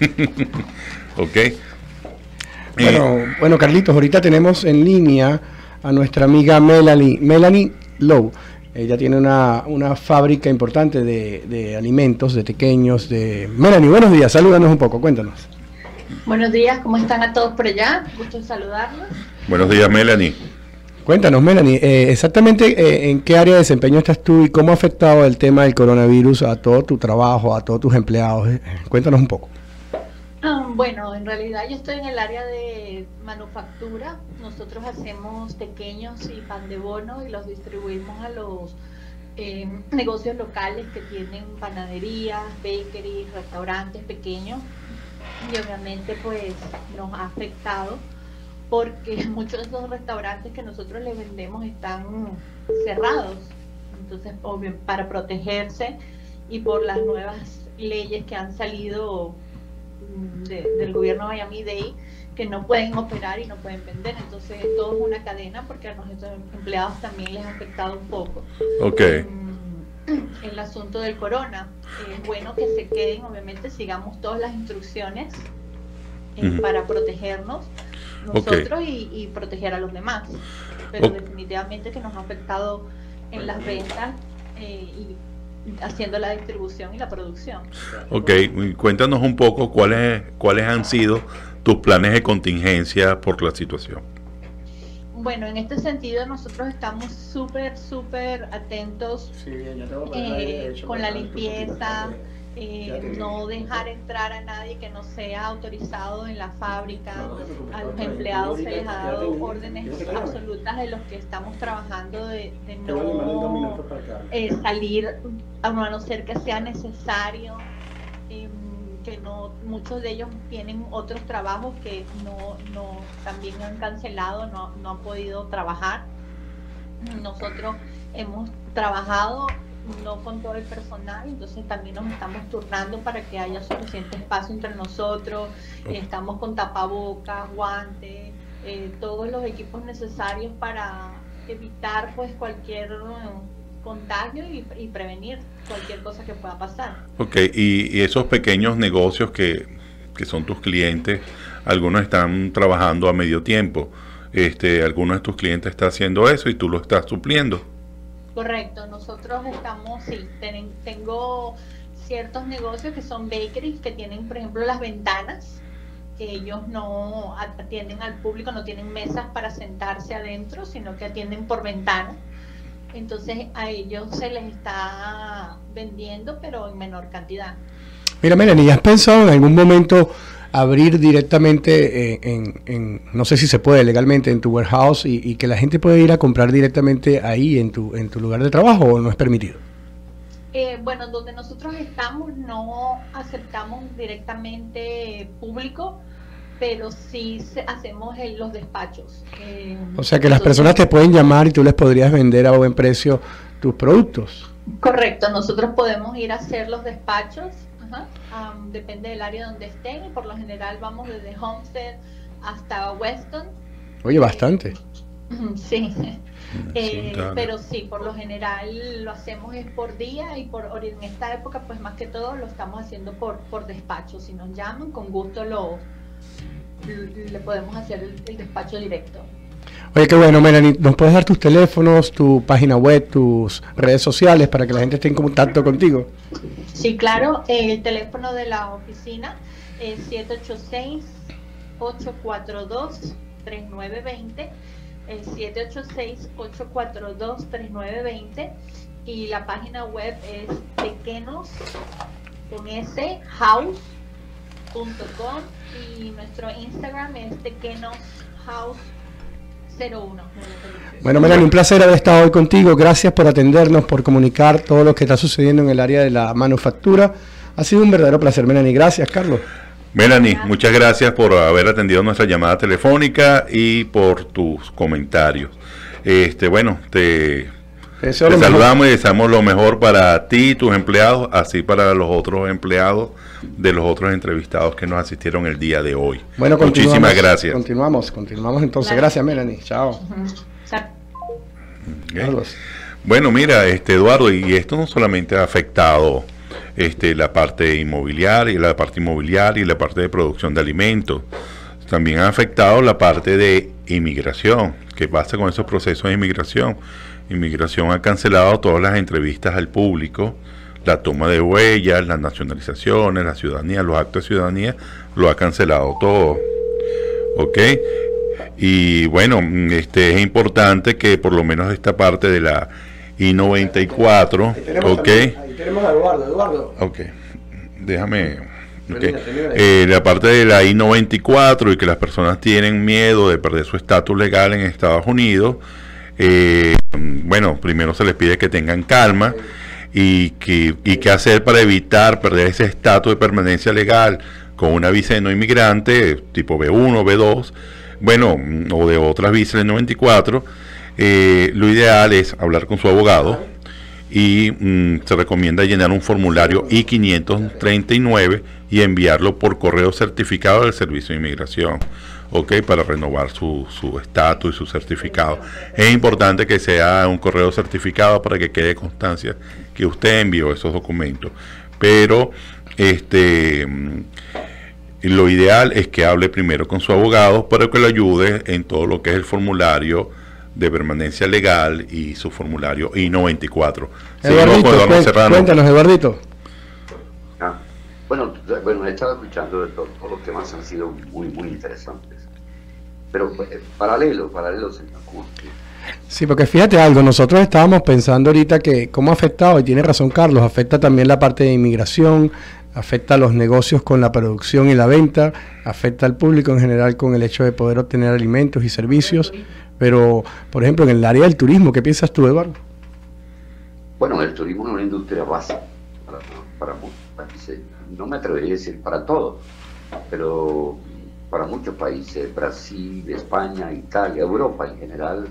[laughs] ¿Ok? Bueno, bueno, Carlitos, ahorita tenemos en línea a nuestra amiga Melanie, Melanie Lowe. Ella tiene una, fábrica importante de, alimentos, de pequeños, de... Melanie, buenos días, salúdanos un poco, cuéntanos. Buenos días, ¿cómo están a todos por allá? Gusto saludarlos. Buenos días, Melanie. Cuéntanos, Melanie, eh, exactamente eh, en qué área de desempeño estás tú y cómo ha afectado el tema del coronavirus a todo tu trabajo, a todos tus empleados. Eh, cuéntanos un poco. [clears throat] Bueno, en realidad yo estoy en el área de manufactura. Nosotros hacemos pequeños y pan de bono y los distribuimos a los eh, [clears throat] negocios locales que tienen panaderías, bakeries, restaurantes pequeños. Y obviamente pues nos ha afectado porque [laughs] muchos de esos restaurantes que nosotros les vendemos están cerrados. Entonces, obvio, para protegerse y por las nuevas leyes que han salido del gobierno de Miami-Dade que no pueden operar y no pueden vender. Entonces, todo es una cadena porque a nuestros empleados también les ha afectado un poco. Ok. Mm, el asunto del corona. Es bueno que se queden, obviamente, sigamos todas las instrucciones eh, para protegernos nosotros y, proteger a los demás. Pero definitivamente que nos ha afectado en las ventas eh, y haciendo la distribución y la producción. Ok, cuéntanos un poco cuáles, cuáles han sido tus planes de contingencia por la situación. Bueno, en este sentido nosotros estamos súper, súper atentos eh, con la limpieza. Eh, no dejar entrar a nadie que no sea autorizado en la fábrica. A los empleados se les ha dado órdenes absolutas de los que estamos trabajando de, no eh, salir a no ser que sea necesario. Em, que no muchos de ellos tienen otros trabajos que no, no también han cancelado, no, no han podido trabajar. Nosotros hemos trabajado no con todo el personal, entonces también nos estamos turnando para que haya suficiente espacio entre nosotros, estamos con tapabocas, guantes, eh, todos los equipos necesarios para evitar pues cualquier contagio y, prevenir cualquier cosa que pueda pasar. Ok, y, esos pequeños negocios que, que, son tus clientes, algunos están trabajando a medio tiempo, este, algunos de tus clientes están haciendo eso y tú lo estás supliendo. Correcto, nosotros estamos, sí, tengo ciertos negocios que son bakeries que tienen, por ejemplo, las ventanas, que ellos no atienden al público, no tienen mesas para sentarse adentro, sino que atienden por ventana entonces a ellos se les está vendiendo, pero en menor cantidad. Mira, Melanie, ¿has pensado en algún momento abrir directamente eh, en, no sé si se puede legalmente, en tu warehouse y, que la gente pueda ir a comprar directamente ahí en tu, en tu lugar de trabajo o no es permitido? Eh, bueno, donde nosotros estamos no aceptamos directamente público, pero sí hacemos los despachos. Eh, o sea que las personas te pueden llamar y tú les podrías vender a buen precio tus productos. Correcto, nosotros podemos ir a hacer los despachos, depende del área donde estén y por lo general vamos desde Homestead hasta Weston. Oye, bastante. sí. [laughs] Eh, pero sí, por lo general lo hacemos es por día y por en esta época pues más que todo lo estamos haciendo por, por despacho. Si nos llaman, con gusto lo, le podemos hacer el, despacho directo. Oye, qué bueno, Melanie. ¿Nos puedes dar tus teléfonos, tu página web, tus redes sociales para que la gente esté en contacto contigo? Sí, claro. El teléfono de la oficina es 786-842-3920. El 786-842-3920. Y la página web es pequeños con S, house y nuestro Instagram es tequenoshouse01. Bueno, Melanie, un placer haber estado hoy contigo. Gracias por atendernos, por comunicar todo lo que está sucediendo en el área de la manufactura. Ha sido un verdadero placer, Melanie. Gracias, Carlos. Melanie, muchas gracias por haber atendido nuestra llamada telefónica y por tus comentarios. Este, bueno, te, te saludamos y deseamos lo mejor para ti y tus empleados, así para los otros empleados de los otros entrevistados que nos asistieron el día de hoy. Bueno, muchísimas gracias. Continuamos, continuamos entonces. Gracias, Melanie. Chao. Bueno, mira, este Eduardo, y esto no solamente ha afectado este, la parte inmobiliaria, la parte inmobiliaria y la parte de producción de alimentos, también ha afectado la parte de inmigración. ¿Qué pasa con esos procesos de inmigración? Inmigración ha cancelado todas las entrevistas al público la toma de huellas, las nacionalizaciones, la ciudadanía, los actos de ciudadanía, lo ha cancelado todo. ¿Ok? Y bueno, este es importante que por lo menos esta parte de la I-94, ¿ok? ahí tenemos a Eduardo, Eduardo. Ok, déjame... Okay. Eh, la parte de la I-94 y que las personas tienen miedo de perder su estatus legal en Estados Unidos, eh, bueno, primero se les pide que tengan calma y, que, y qué hacer para evitar perder ese estatus de permanencia legal con una visa de no inmigrante tipo B1, B2, bueno, o de otras visas de 94, eh, lo ideal es hablar con su abogado y mm, se recomienda llenar un formulario I-539 y enviarlo por correo certificado del Servicio de Inmigración. ¿Ok? Para renovar su estatus y su certificado. Es importante que sea un correo certificado para que quede constancia que usted envió esos documentos. Pero este mm, lo ideal es que hable primero con su abogado para que lo ayude en todo lo que es el formulario de permanencia legal y su formulario I-94. cuéntanos, Eduardito. Bueno, bueno, he estado escuchando de todos los temas han sido muy, muy interesantes. Pero eh, paralelo, paralelo se Sí, porque fíjate algo, nosotros estábamos pensando ahorita que cómo ha afectado, y tiene razón Carlos, afecta también la parte de inmigración, afecta a los negocios con la producción y la venta, afecta al público en general con el hecho de poder obtener alimentos y servicios, pero por ejemplo en el área del turismo, ¿qué piensas tú, Eduardo? Bueno, el turismo es una industria básica para, para muchos países, no me atrevería a decir para todos, pero para muchos países, Brasil, España, Italia, Europa en general,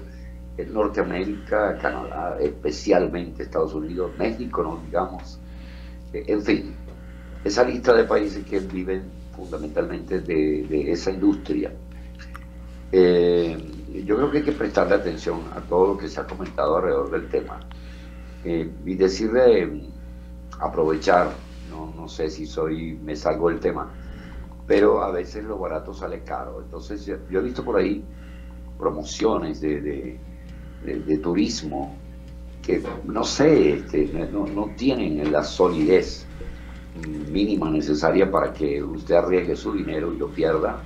Norteamérica, Canadá, especialmente Estados Unidos, México, no digamos, eh, en fin, esa lista de países que viven fundamentalmente de, esa industria. Eh, yo creo que hay que prestarle atención a todo lo que se ha comentado alrededor del tema eh, y decirle, aprovechar, no, sé si soy, me salgo del tema, pero a veces lo barato sale caro. Entonces yo, he visto por ahí promociones de, de, turismo que no sé, este, no, no, tienen la solidez mínima necesaria para que usted arriesgue su dinero y lo pierda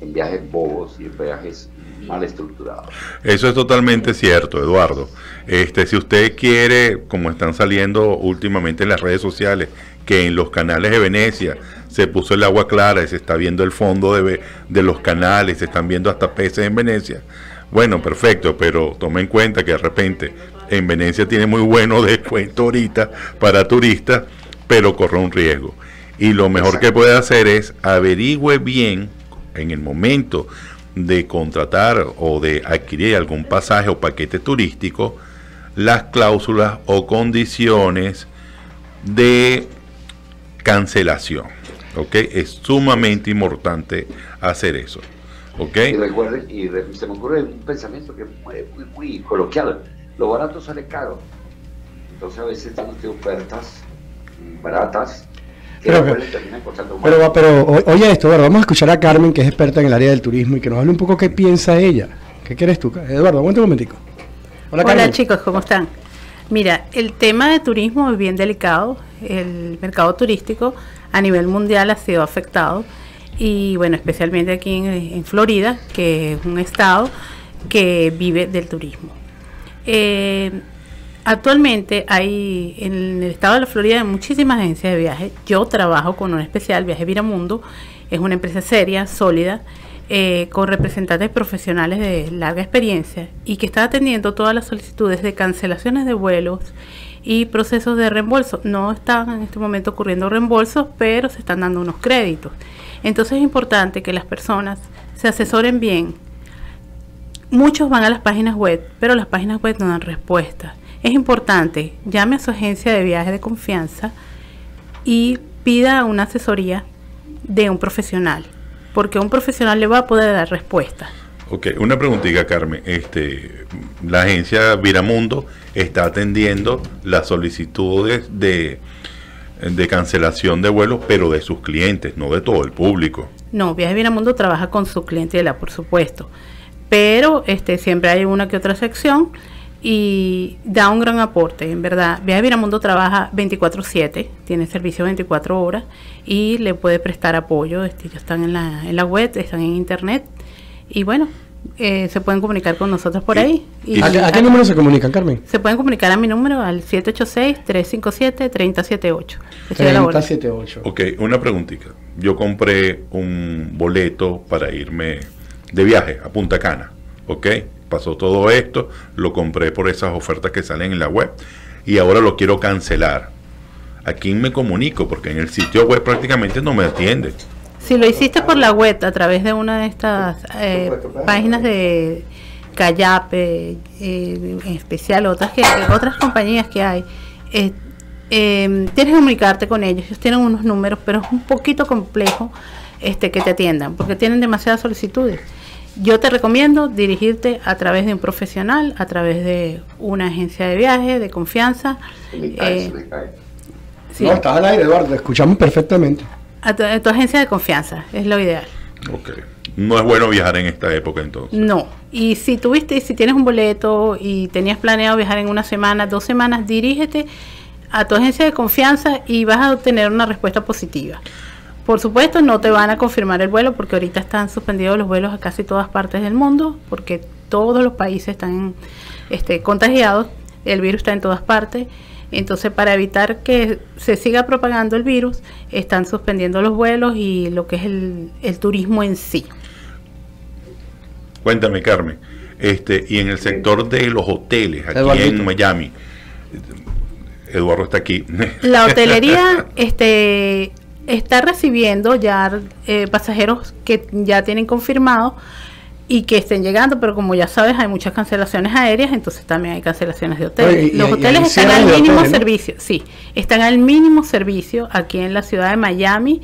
en viajes bobos y en viajes mal estructurados. Eso es totalmente cierto, Eduardo. Este, si usted quiere, como están saliendo últimamente en las redes sociales, que en los canales de Venecia se puso el agua clara y se está viendo el fondo de, de los canales, se están viendo hasta peces en Venecia. Bueno, perfecto, pero tome en cuenta que de repente en Venecia tiene muy bueno [laughs] descuento ahorita para turistas, pero corre un riesgo. Y lo mejor que puede hacer es averigüe bien en el momento de contratar o de adquirir algún pasaje o paquete turístico las cláusulas o condiciones de cancelación. ¿Ok? Es sumamente importante hacer eso. ¿Ok? Y recuerden, y se me ocurre un pensamiento que es muy, muy, coloquial. Lo barato sale caro. Entonces a veces tenemos ofertas baratas pero, pero, pero, oye esto, vamos a escuchar a Carmen, que es experta en el área del turismo, y que nos hable un poco qué piensa ella. ¿Qué quieres tú? Eduardo, aguanta un momentico. Hola, Hola chicos, ¿cómo están? Mira, el tema de turismo es bien delicado. El mercado turístico a nivel mundial ha sido afectado y bueno, especialmente aquí en, Florida, que es un estado que vive del turismo. Eh, actualmente hay en el estado de la Florida muchísimas agencias de viajes. Yo trabajo con una especial, Viaje Viramundo, es una empresa seria, sólida, eh, con representantes profesionales de larga experiencia y que está atendiendo todas las solicitudes de cancelaciones de vuelos y procesos de reembolso. No están en este momento ocurriendo reembolsos, pero se están dando unos créditos. Entonces es importante que las personas se asesoren bien. Muchos van a las páginas web, pero las páginas web no dan respuesta. Es importante, llame a su agencia de viaje de confianza y pida una asesoría de un profesional, porque un profesional le va a poder dar respuesta. Ok, una preguntita, Carmen. Este, la agencia Viramundo está atendiendo las solicitudes de, de cancelación de vuelos, pero de sus clientes, no de todo el público. No, Viaje Viramundo trabaja con su clientela, por supuesto, pero este, siempre hay una que otra sección y da un gran aporte, en verdad. Viaje Viramundo trabaja 24/7, tiene servicio 24 horas y le puede prestar apoyo. Este, ellos están en la, en la web, están en internet y bueno, eh, se pueden comunicar con nosotros por ahí. Y ¿A, qué número se comunican, Carmen? Se pueden comunicar a mi número al 786-357-3078. 3078. Ok, una preguntita. Yo compré un boleto para irme de viaje a Punta Cana. Ok, pasó todo esto, lo compré por esas ofertas que salen en la web y ahora lo quiero cancelar. ¿A quién me comunico? Porque en el sitio web prácticamente no me atiende. Si lo hiciste por la web a través de una de estas eh, páginas de Callape, eh, en especial otras que otras compañías que hay, eh, tienes que comunicarte con ellos. Ellos tienen unos números, pero es un poquito complejo este que te atiendan, porque tienen demasiadas solicitudes. Yo te recomiendo dirigirte a través de un profesional, a través de una agencia de viaje, de confianza. No, estás al aire, Eduardo, escuchamos perfectamente a tu, agencia de confianza, es lo ideal. Ok. No es bueno viajar en esta época entonces. No. Y si tuviste, si tienes un boleto y tenías planeado viajar en una semana, dos semanas, dirígete a tu agencia de confianza y vas a obtener una respuesta positiva. Por supuesto, no te van a confirmar el vuelo porque ahorita están suspendidos los vuelos a casi todas partes del mundo, porque todos los países están este, contagiados, el virus está en todas partes entonces, para evitar que se siga propagando el virus, están suspendiendo los vuelos y lo que es el, turismo en sí. Cuéntame, Carmen. Este, y en el sector de los hoteles, aquí en Miami, Eduardo está aquí. La hotelería [laughs] este, está recibiendo ya eh, pasajeros que ya tienen confirmado y que estén llegando, pero como ya sabes, hay muchas cancelaciones aéreas, entonces también hay cancelaciones de hoteles. Los hoteles están al mínimo servicio, sí, están al mínimo servicio aquí en la ciudad de Miami.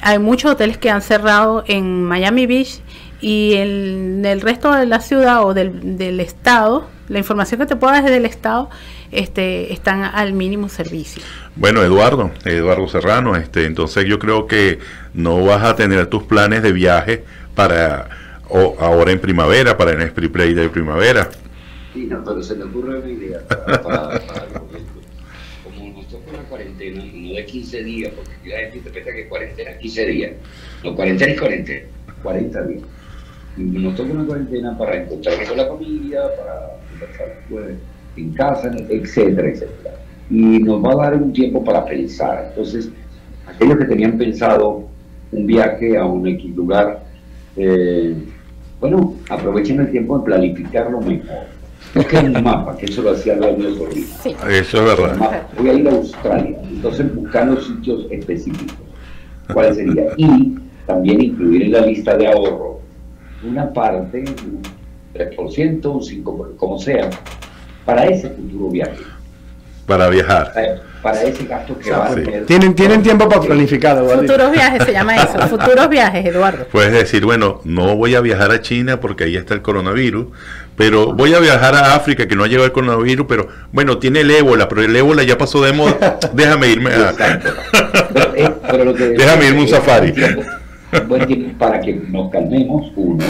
Hay muchos hoteles que han cerrado en Miami Beach y en el resto de la ciudad o del, del estado, la información que te pueda desde el estado, este, están al mínimo servicio. Bueno, Eduardo, Eduardo Serrano, este, entonces yo creo que no vas a tener tus planes de viaje para o ahora en primavera, para el Esprit Play de primavera. Sí, no, pero se me ocurre una idea para, para, para el momento. Como nos toca una cuarentena, no de 15 días, porque la gente interpreta que cuarentena es 15 días. No, cuarentena es cuarentena, 40 días. Y nos toca una cuarentena para encontrarnos con la familia, para conversar pues, en casa, etcétera, etcétera. Y nos va a dar un tiempo para pensar. Entonces, aquellos que tenían pensado un viaje a un X lugar, eh, bueno, aprovechen el tiempo de planificarlo mejor. Busquen un mapa, que eso lo hacía Daniel Corrida. Sí. Eso es verdad. Voy a ir a Australia, entonces buscar los sitios específicos. ¿Cuál sería? Y también incluir en la lista de ahorro una parte, un 3%, un 5%, como sea, para ese futuro viaje. Para viajar. Para, para ese gasto que va a tener. Tienen, tienen tiempo para planificar, Eduardo. Futuros viajes se llama eso, [laughs] futuros viajes, Eduardo. Puedes decir, bueno, no voy a viajar a China porque ahí está el coronavirus, pero voy a viajar a África que no ha llegado el coronavirus, pero bueno, tiene el ébola, pero el ébola ya pasó de moda, [laughs] déjame irme a... Exacto. Pero, eh, pero lo que [laughs] Déjame irme a un safari. Buen tiempo para que nos calmemos, uno,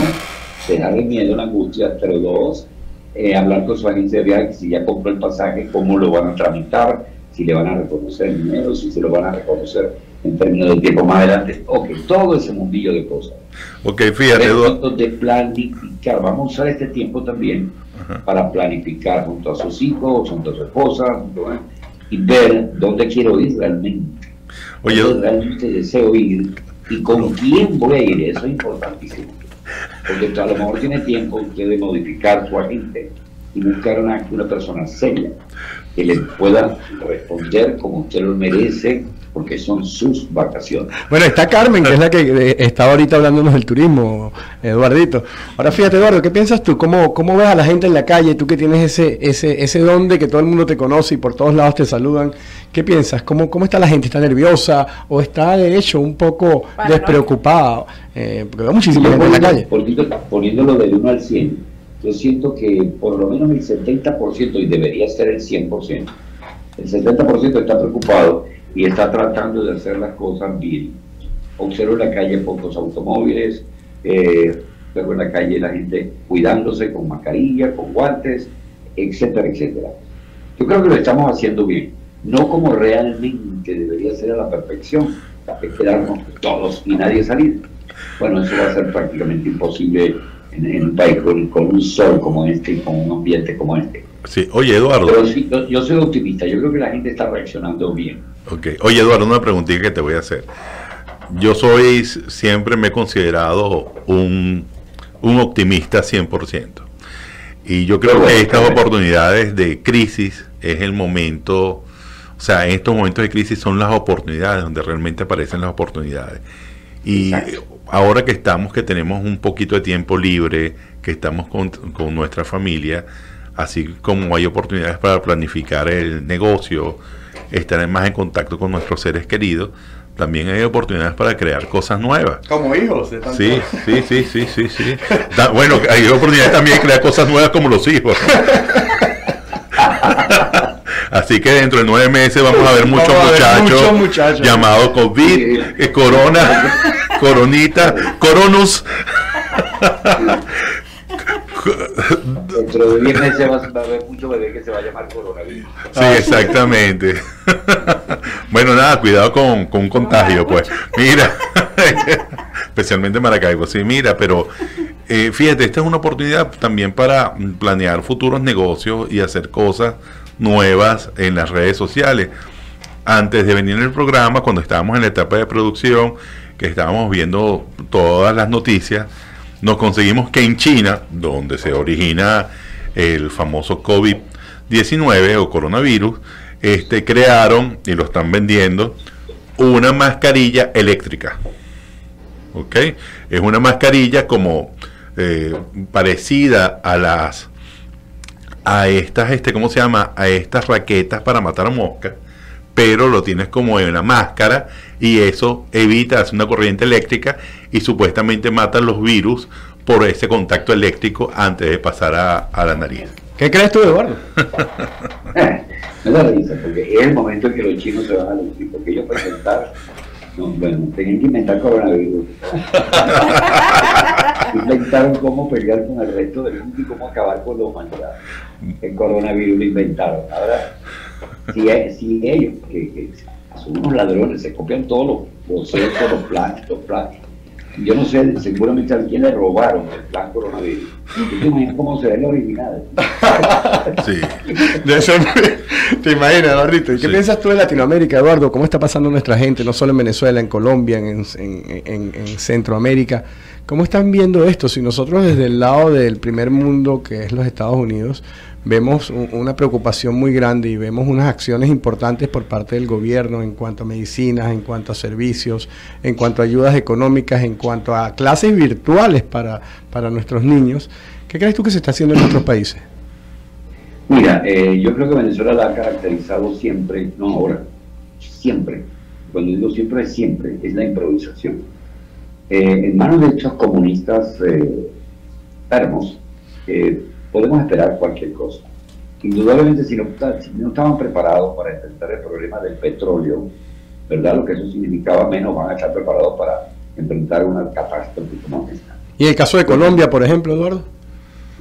dejar el miedo, la angustia, pero dos, eh, hablar con su agencia de viaje, si ya compró el pasaje, cómo lo van a tramitar, si le van a reconocer el dinero, si se lo van a reconocer en términos de tiempo más adelante, ok, todo ese mundillo de cosas. Ok, fíjate, Eduardo. de planificar, vamos a usar este tiempo también para planificar junto a sus hijos, junto a su esposa, junto a- y ver dónde quiero ir realmente. Oye, dónde realmente deseo ir y con quién voy a ir, eso es importantísimo. Porque a lo mejor tiene tiempo usted de modificar su agente y buscar una, una persona seria que le pueda responder como usted lo merece, porque son sus vacaciones. Bueno, está Carmen, que es la que eh, estaba ahorita hablándonos del turismo, Eduardito. Ahora fíjate, Eduardo, ¿qué piensas tú? ¿Cómo, cómo ves a la gente en la calle? Tú que tienes ese, ese, ese don de que todo el mundo te conoce y por todos lados te saludan. ¿Qué piensas? ¿Cómo, cómo está la gente? ¿Está nerviosa o está de hecho un poco Paranoica. despreocupada? Eh, porque veo muchísima gente en la calle. Poniendo- poniéndolo del 1 al 100, yo siento que por lo menos el 70%, y debería ser el 100%, el 70% está preocupado y está tratando de hacer las cosas bien. Observo en la calle pocos automóviles, eh, luego en la calle la gente cuidándose con mascarilla, con guantes, etcétera, etcétera. Yo creo que lo estamos haciendo bien, no como realmente debería ser a la perfección, es quedarnos todos y nadie salir. Bueno, eso va a ser prácticamente imposible en, en un país con, con un sol como este y con un ambiente como este. Sí, oye, Eduardo. Pero sí, yo, yo soy optimista, yo creo que la gente está reaccionando bien. Ok. Oye, Eduardo, una preguntita que te voy a hacer. Yo soy, siempre me he considerado un, un optimista 100%. Y yo creo bueno, que estas bueno. oportunidades de crisis es el momento, o sea, en estos momentos de crisis son las oportunidades donde realmente aparecen las oportunidades. Y Exacto. ahora que estamos, que tenemos un poquito de tiempo libre, que estamos con, con nuestra familia, así como hay oportunidades para planificar el negocio, estar más en contacto con nuestros seres queridos, también hay oportunidades para crear cosas nuevas. Como hijos de tanto- Sí, sí, sí, sí, sí, sí. Da- bueno, hay oportunidades también de crear cosas nuevas como los hijos. [laughs] Así que dentro de nueve meses vamos a ver muchos muchachos, muchachos. llamados COVID, Sí. eh, Corona, Coronita, Coronus. Dentro de 10 meses va, a haber mucho bebé que se va a llamar coronavirus. Sí, exactamente. bueno, nada, cuidado con, con un contagio, pues. Mira, [laughs] especialmente en Maracaibo, sí, mira, pero eh, fíjate, esta es una oportunidad también para planear futuros negocios y hacer cosas nuevas en las redes sociales. Antes de venir en el programa, cuando estábamos en la etapa de producción, que estábamos viendo todas las noticias, nos conseguimos que en China, donde se origina el famoso COVID-19 o coronavirus, este, crearon y lo están vendiendo una mascarilla eléctrica. ¿Ok? Es una mascarilla como eh, parecida a las a estas, este, ¿cómo se llama? A estas raquetas para matar moscas, pero lo tienes como en una máscara y eso evita hacer una corriente eléctrica y supuestamente mata los virus por ese contacto eléctrico antes de pasar a, la nariz. ¿Qué crees tú, Eduardo? Me da risa, porque es el momento en que los chinos se van a lucir, porque ellos presentar, no, bueno, tenían que inventar coronavirus. [laughs] inventaron cómo pelear con el resto del mundo y cómo acabar con la humanidad. El coronavirus lo inventaron. Ahora, si, si ellos, que, son unos ladrones, se copian todos los bocetos, los planes, los planes yo no sé, seguramente a quién le robaron el plan coronavirus. [laughs] te imaginas cómo será el original? Sí. De eso, te imaginas, Eduardo. ¿Y qué piensas tú de Latinoamérica, Eduardo? ¿Cómo está pasando nuestra gente, no solo en Venezuela, en Colombia, en, en, en Centroamérica? ¿Cómo están viendo esto? Si nosotros desde el lado del primer mundo, que es los Estados Unidos, vemos una preocupación muy grande y vemos unas acciones importantes por parte del gobierno en cuanto a medicinas, en cuanto a servicios, en cuanto a ayudas económicas, en cuanto a clases virtuales para, para nuestros niños. ¿Qué crees tú que se está haciendo en nuestros países? Mira, eh, yo creo que Venezuela la ha caracterizado siempre, no ahora, siempre, cuando digo siempre es siempre, es la improvisación. Eh, en manos de estos comunistas eh, enfermos, podemos esperar cualquier cosa. Indudablemente, si no, no estaban preparados para enfrentar el problema del petróleo, ¿verdad? Lo que eso significaba menos van a estar preparados para enfrentar una catástrofe como esta. ¿Y el caso de Colombia, por ejemplo, Eduardo?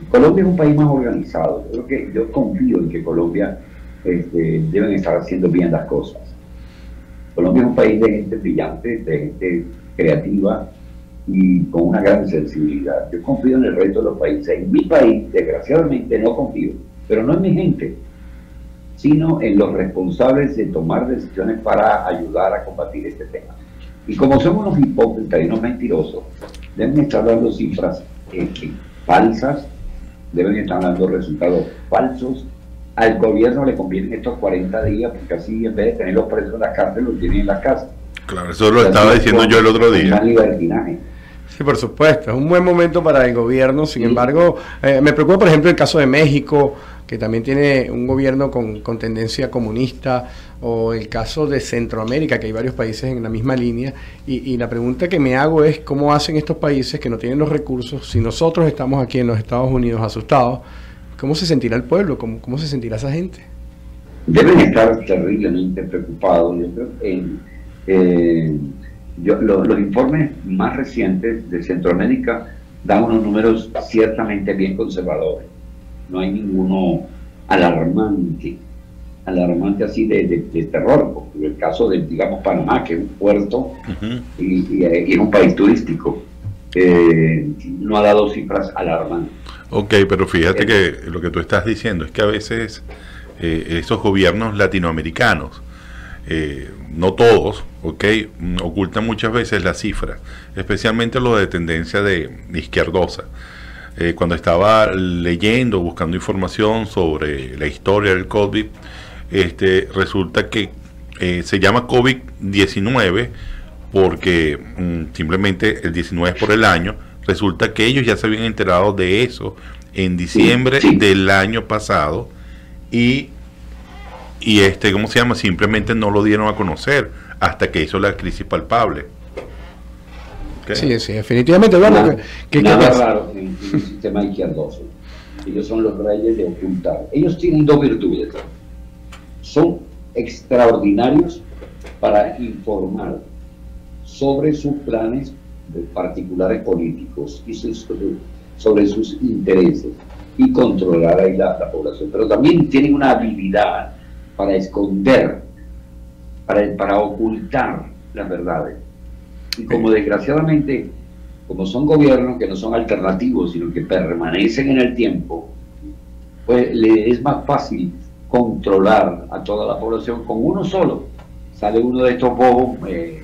Colombia es un país más organizado. Yo, creo que, yo confío en que Colombia este, deben estar haciendo bien las cosas. Colombia es un país de gente brillante, de gente creativa, y con una gran sensibilidad. Yo confío en el resto de los países. En mi país, desgraciadamente, no confío, pero no en mi gente, sino en los responsables de tomar decisiones para ayudar a combatir este tema. Y como son unos hipócritas y unos mentirosos, deben estar dando cifras eh, falsas, deben estar dando resultados falsos. Al gobierno le convienen estos 40 días, porque así en vez de tenerlos presos en la cárcel, los tienen en la casa. Claro, eso lo estaba diciendo yo el otro día. Sí, por supuesto, es un buen momento para el gobierno, sin embargo, eh, me preocupa por ejemplo el caso de México, que también tiene un gobierno con, con, tendencia comunista, o el caso de Centroamérica, que hay varios países en la misma línea, y, la pregunta que me hago es cómo hacen estos países que no tienen los recursos, si nosotros estamos aquí en los Estados Unidos asustados, ¿cómo se sentirá el pueblo? ¿Cómo, cómo se sentirá esa gente? Deben estar terriblemente preocupados. Yo creo eh, los informes más recientes de Centroamérica dan unos números ciertamente bien conservadores. No hay ninguno alarmante, alarmante así de, terror, como el caso de, digamos, Panamá, que es un puerto y, es un país turístico, eh, no ha dado cifras alarmantes. Ok, pero fíjate que lo que tú estás diciendo es que a veces eh, esos gobiernos latinoamericanos, eh, no todos, ¿ok? Ocultan muchas veces la cifra, especialmente los de tendencia de, izquierdosa. Eh, cuando estaba leyendo, buscando información sobre la historia del COVID, este, resulta que eh, se llama COVID-19 porque mm, simplemente el 19 es por el año. Resulta que ellos ya se habían enterado de eso en diciembre del año pasado y y este, ¿cómo se llama? Simplemente no lo dieron a conocer hasta que hizo la crisis palpable. Sí, sí, definitivamente. Bueno, que, nada raro en, el sistema izquierdoso. Ellos son los reyes de ocultar. Ellos tienen dos virtudes. Son extraordinarios para informar sobre sus planes particulares políticos y sobre sus intereses y controlar ahí la, la población. Pero también tienen una habilidad para esconder, para, para ocultar las verdades. Y como desgraciadamente, como son gobiernos que no son alternativos, sino que permanecen en el tiempo, pues le es más fácil controlar a toda la población con uno solo. Sale uno de estos bobos eh,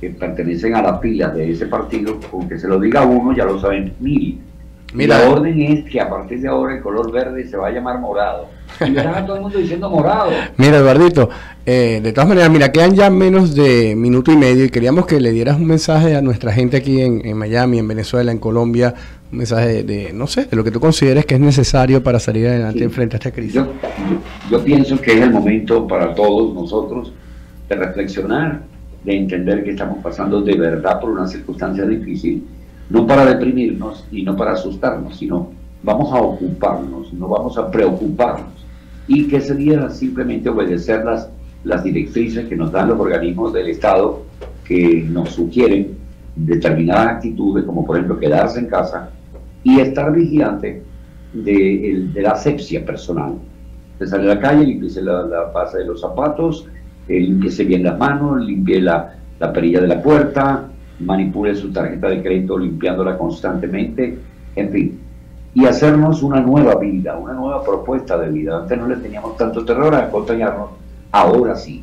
que pertenecen a la pila de ese partido, con que se lo diga uno, ya lo saben mil. Mira, la orden es que a partir de ahora el color verde se va a llamar morado. Y verás a todo el mundo diciendo morado. Mira, Eduardito, eh, de todas maneras, mira, quedan ya menos de minuto y medio y queríamos que le dieras un mensaje a nuestra gente aquí en, Miami, en Venezuela, en Colombia, un mensaje de, no sé, de lo que tú consideres que es necesario para salir adelante en frente a esta crisis. yo pienso que es el momento para todos nosotros de reflexionar, de entender que estamos pasando de verdad por una circunstancia difícil no para deprimirnos y no para asustarnos, sino vamos a ocuparnos, no vamos a preocuparnos. Y que sería simplemente obedecer las, las directrices que nos dan los organismos del Estado que nos sugieren determinadas actitudes, como por ejemplo quedarse en casa y estar vigilante de, la asepsia personal. De salir a la calle, limpiese la, la base de los zapatos, eh, limpiese bien las manos, limpie la, la perilla de la puerta, manipule su tarjeta de crédito limpiándola constantemente, en fin, y hacernos una nueva vida, una nueva propuesta de vida. Antes no le teníamos tanto terror a acompañarnos, ahora sí.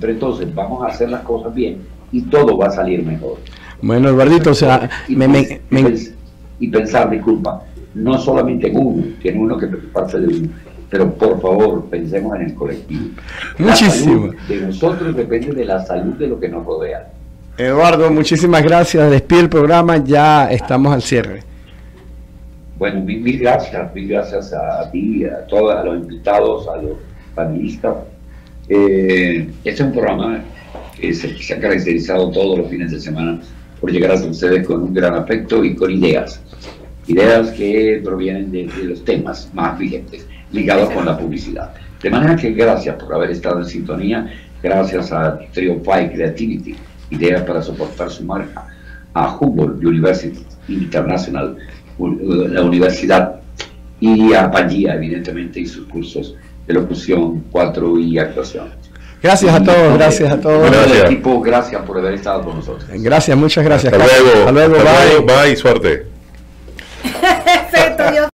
Pero entonces vamos a hacer las cosas bien y todo va a salir mejor. Bueno, Eduardito, o sea, y, y pensar, disculpa, no solamente en uno, tiene uno que preocuparse de uno, pero por favor, pensemos en el colectivo. Muchísimo. de nosotros depende de la salud de lo que nos rodea. Eduardo, muchísimas gracias. Despide el programa, ya estamos al cierre. Bueno, mil, gracias, mil gracias a, ti, a todos, a los invitados, a los panelistas. Eh, este es un programa que se, ha caracterizado todos los fines de semana por llegar a ustedes con un gran afecto y con ideas. Ideas que provienen de, de los temas más vigentes ligados con la publicidad. De manera que gracias por haber estado en sintonía, gracias a Trio Creativity idea para soportar su marca, a Humboldt University International, la universidad, y a Pangea, evidentemente, y sus cursos de locución, 4 y actuación. Gracias a todos, gracias a todos. Gracias. equipo, gracias por haber estado con nosotros. Gracias, muchas gracias. Hasta luego. Hasta luego, bye. Bye, suerte. [laughs]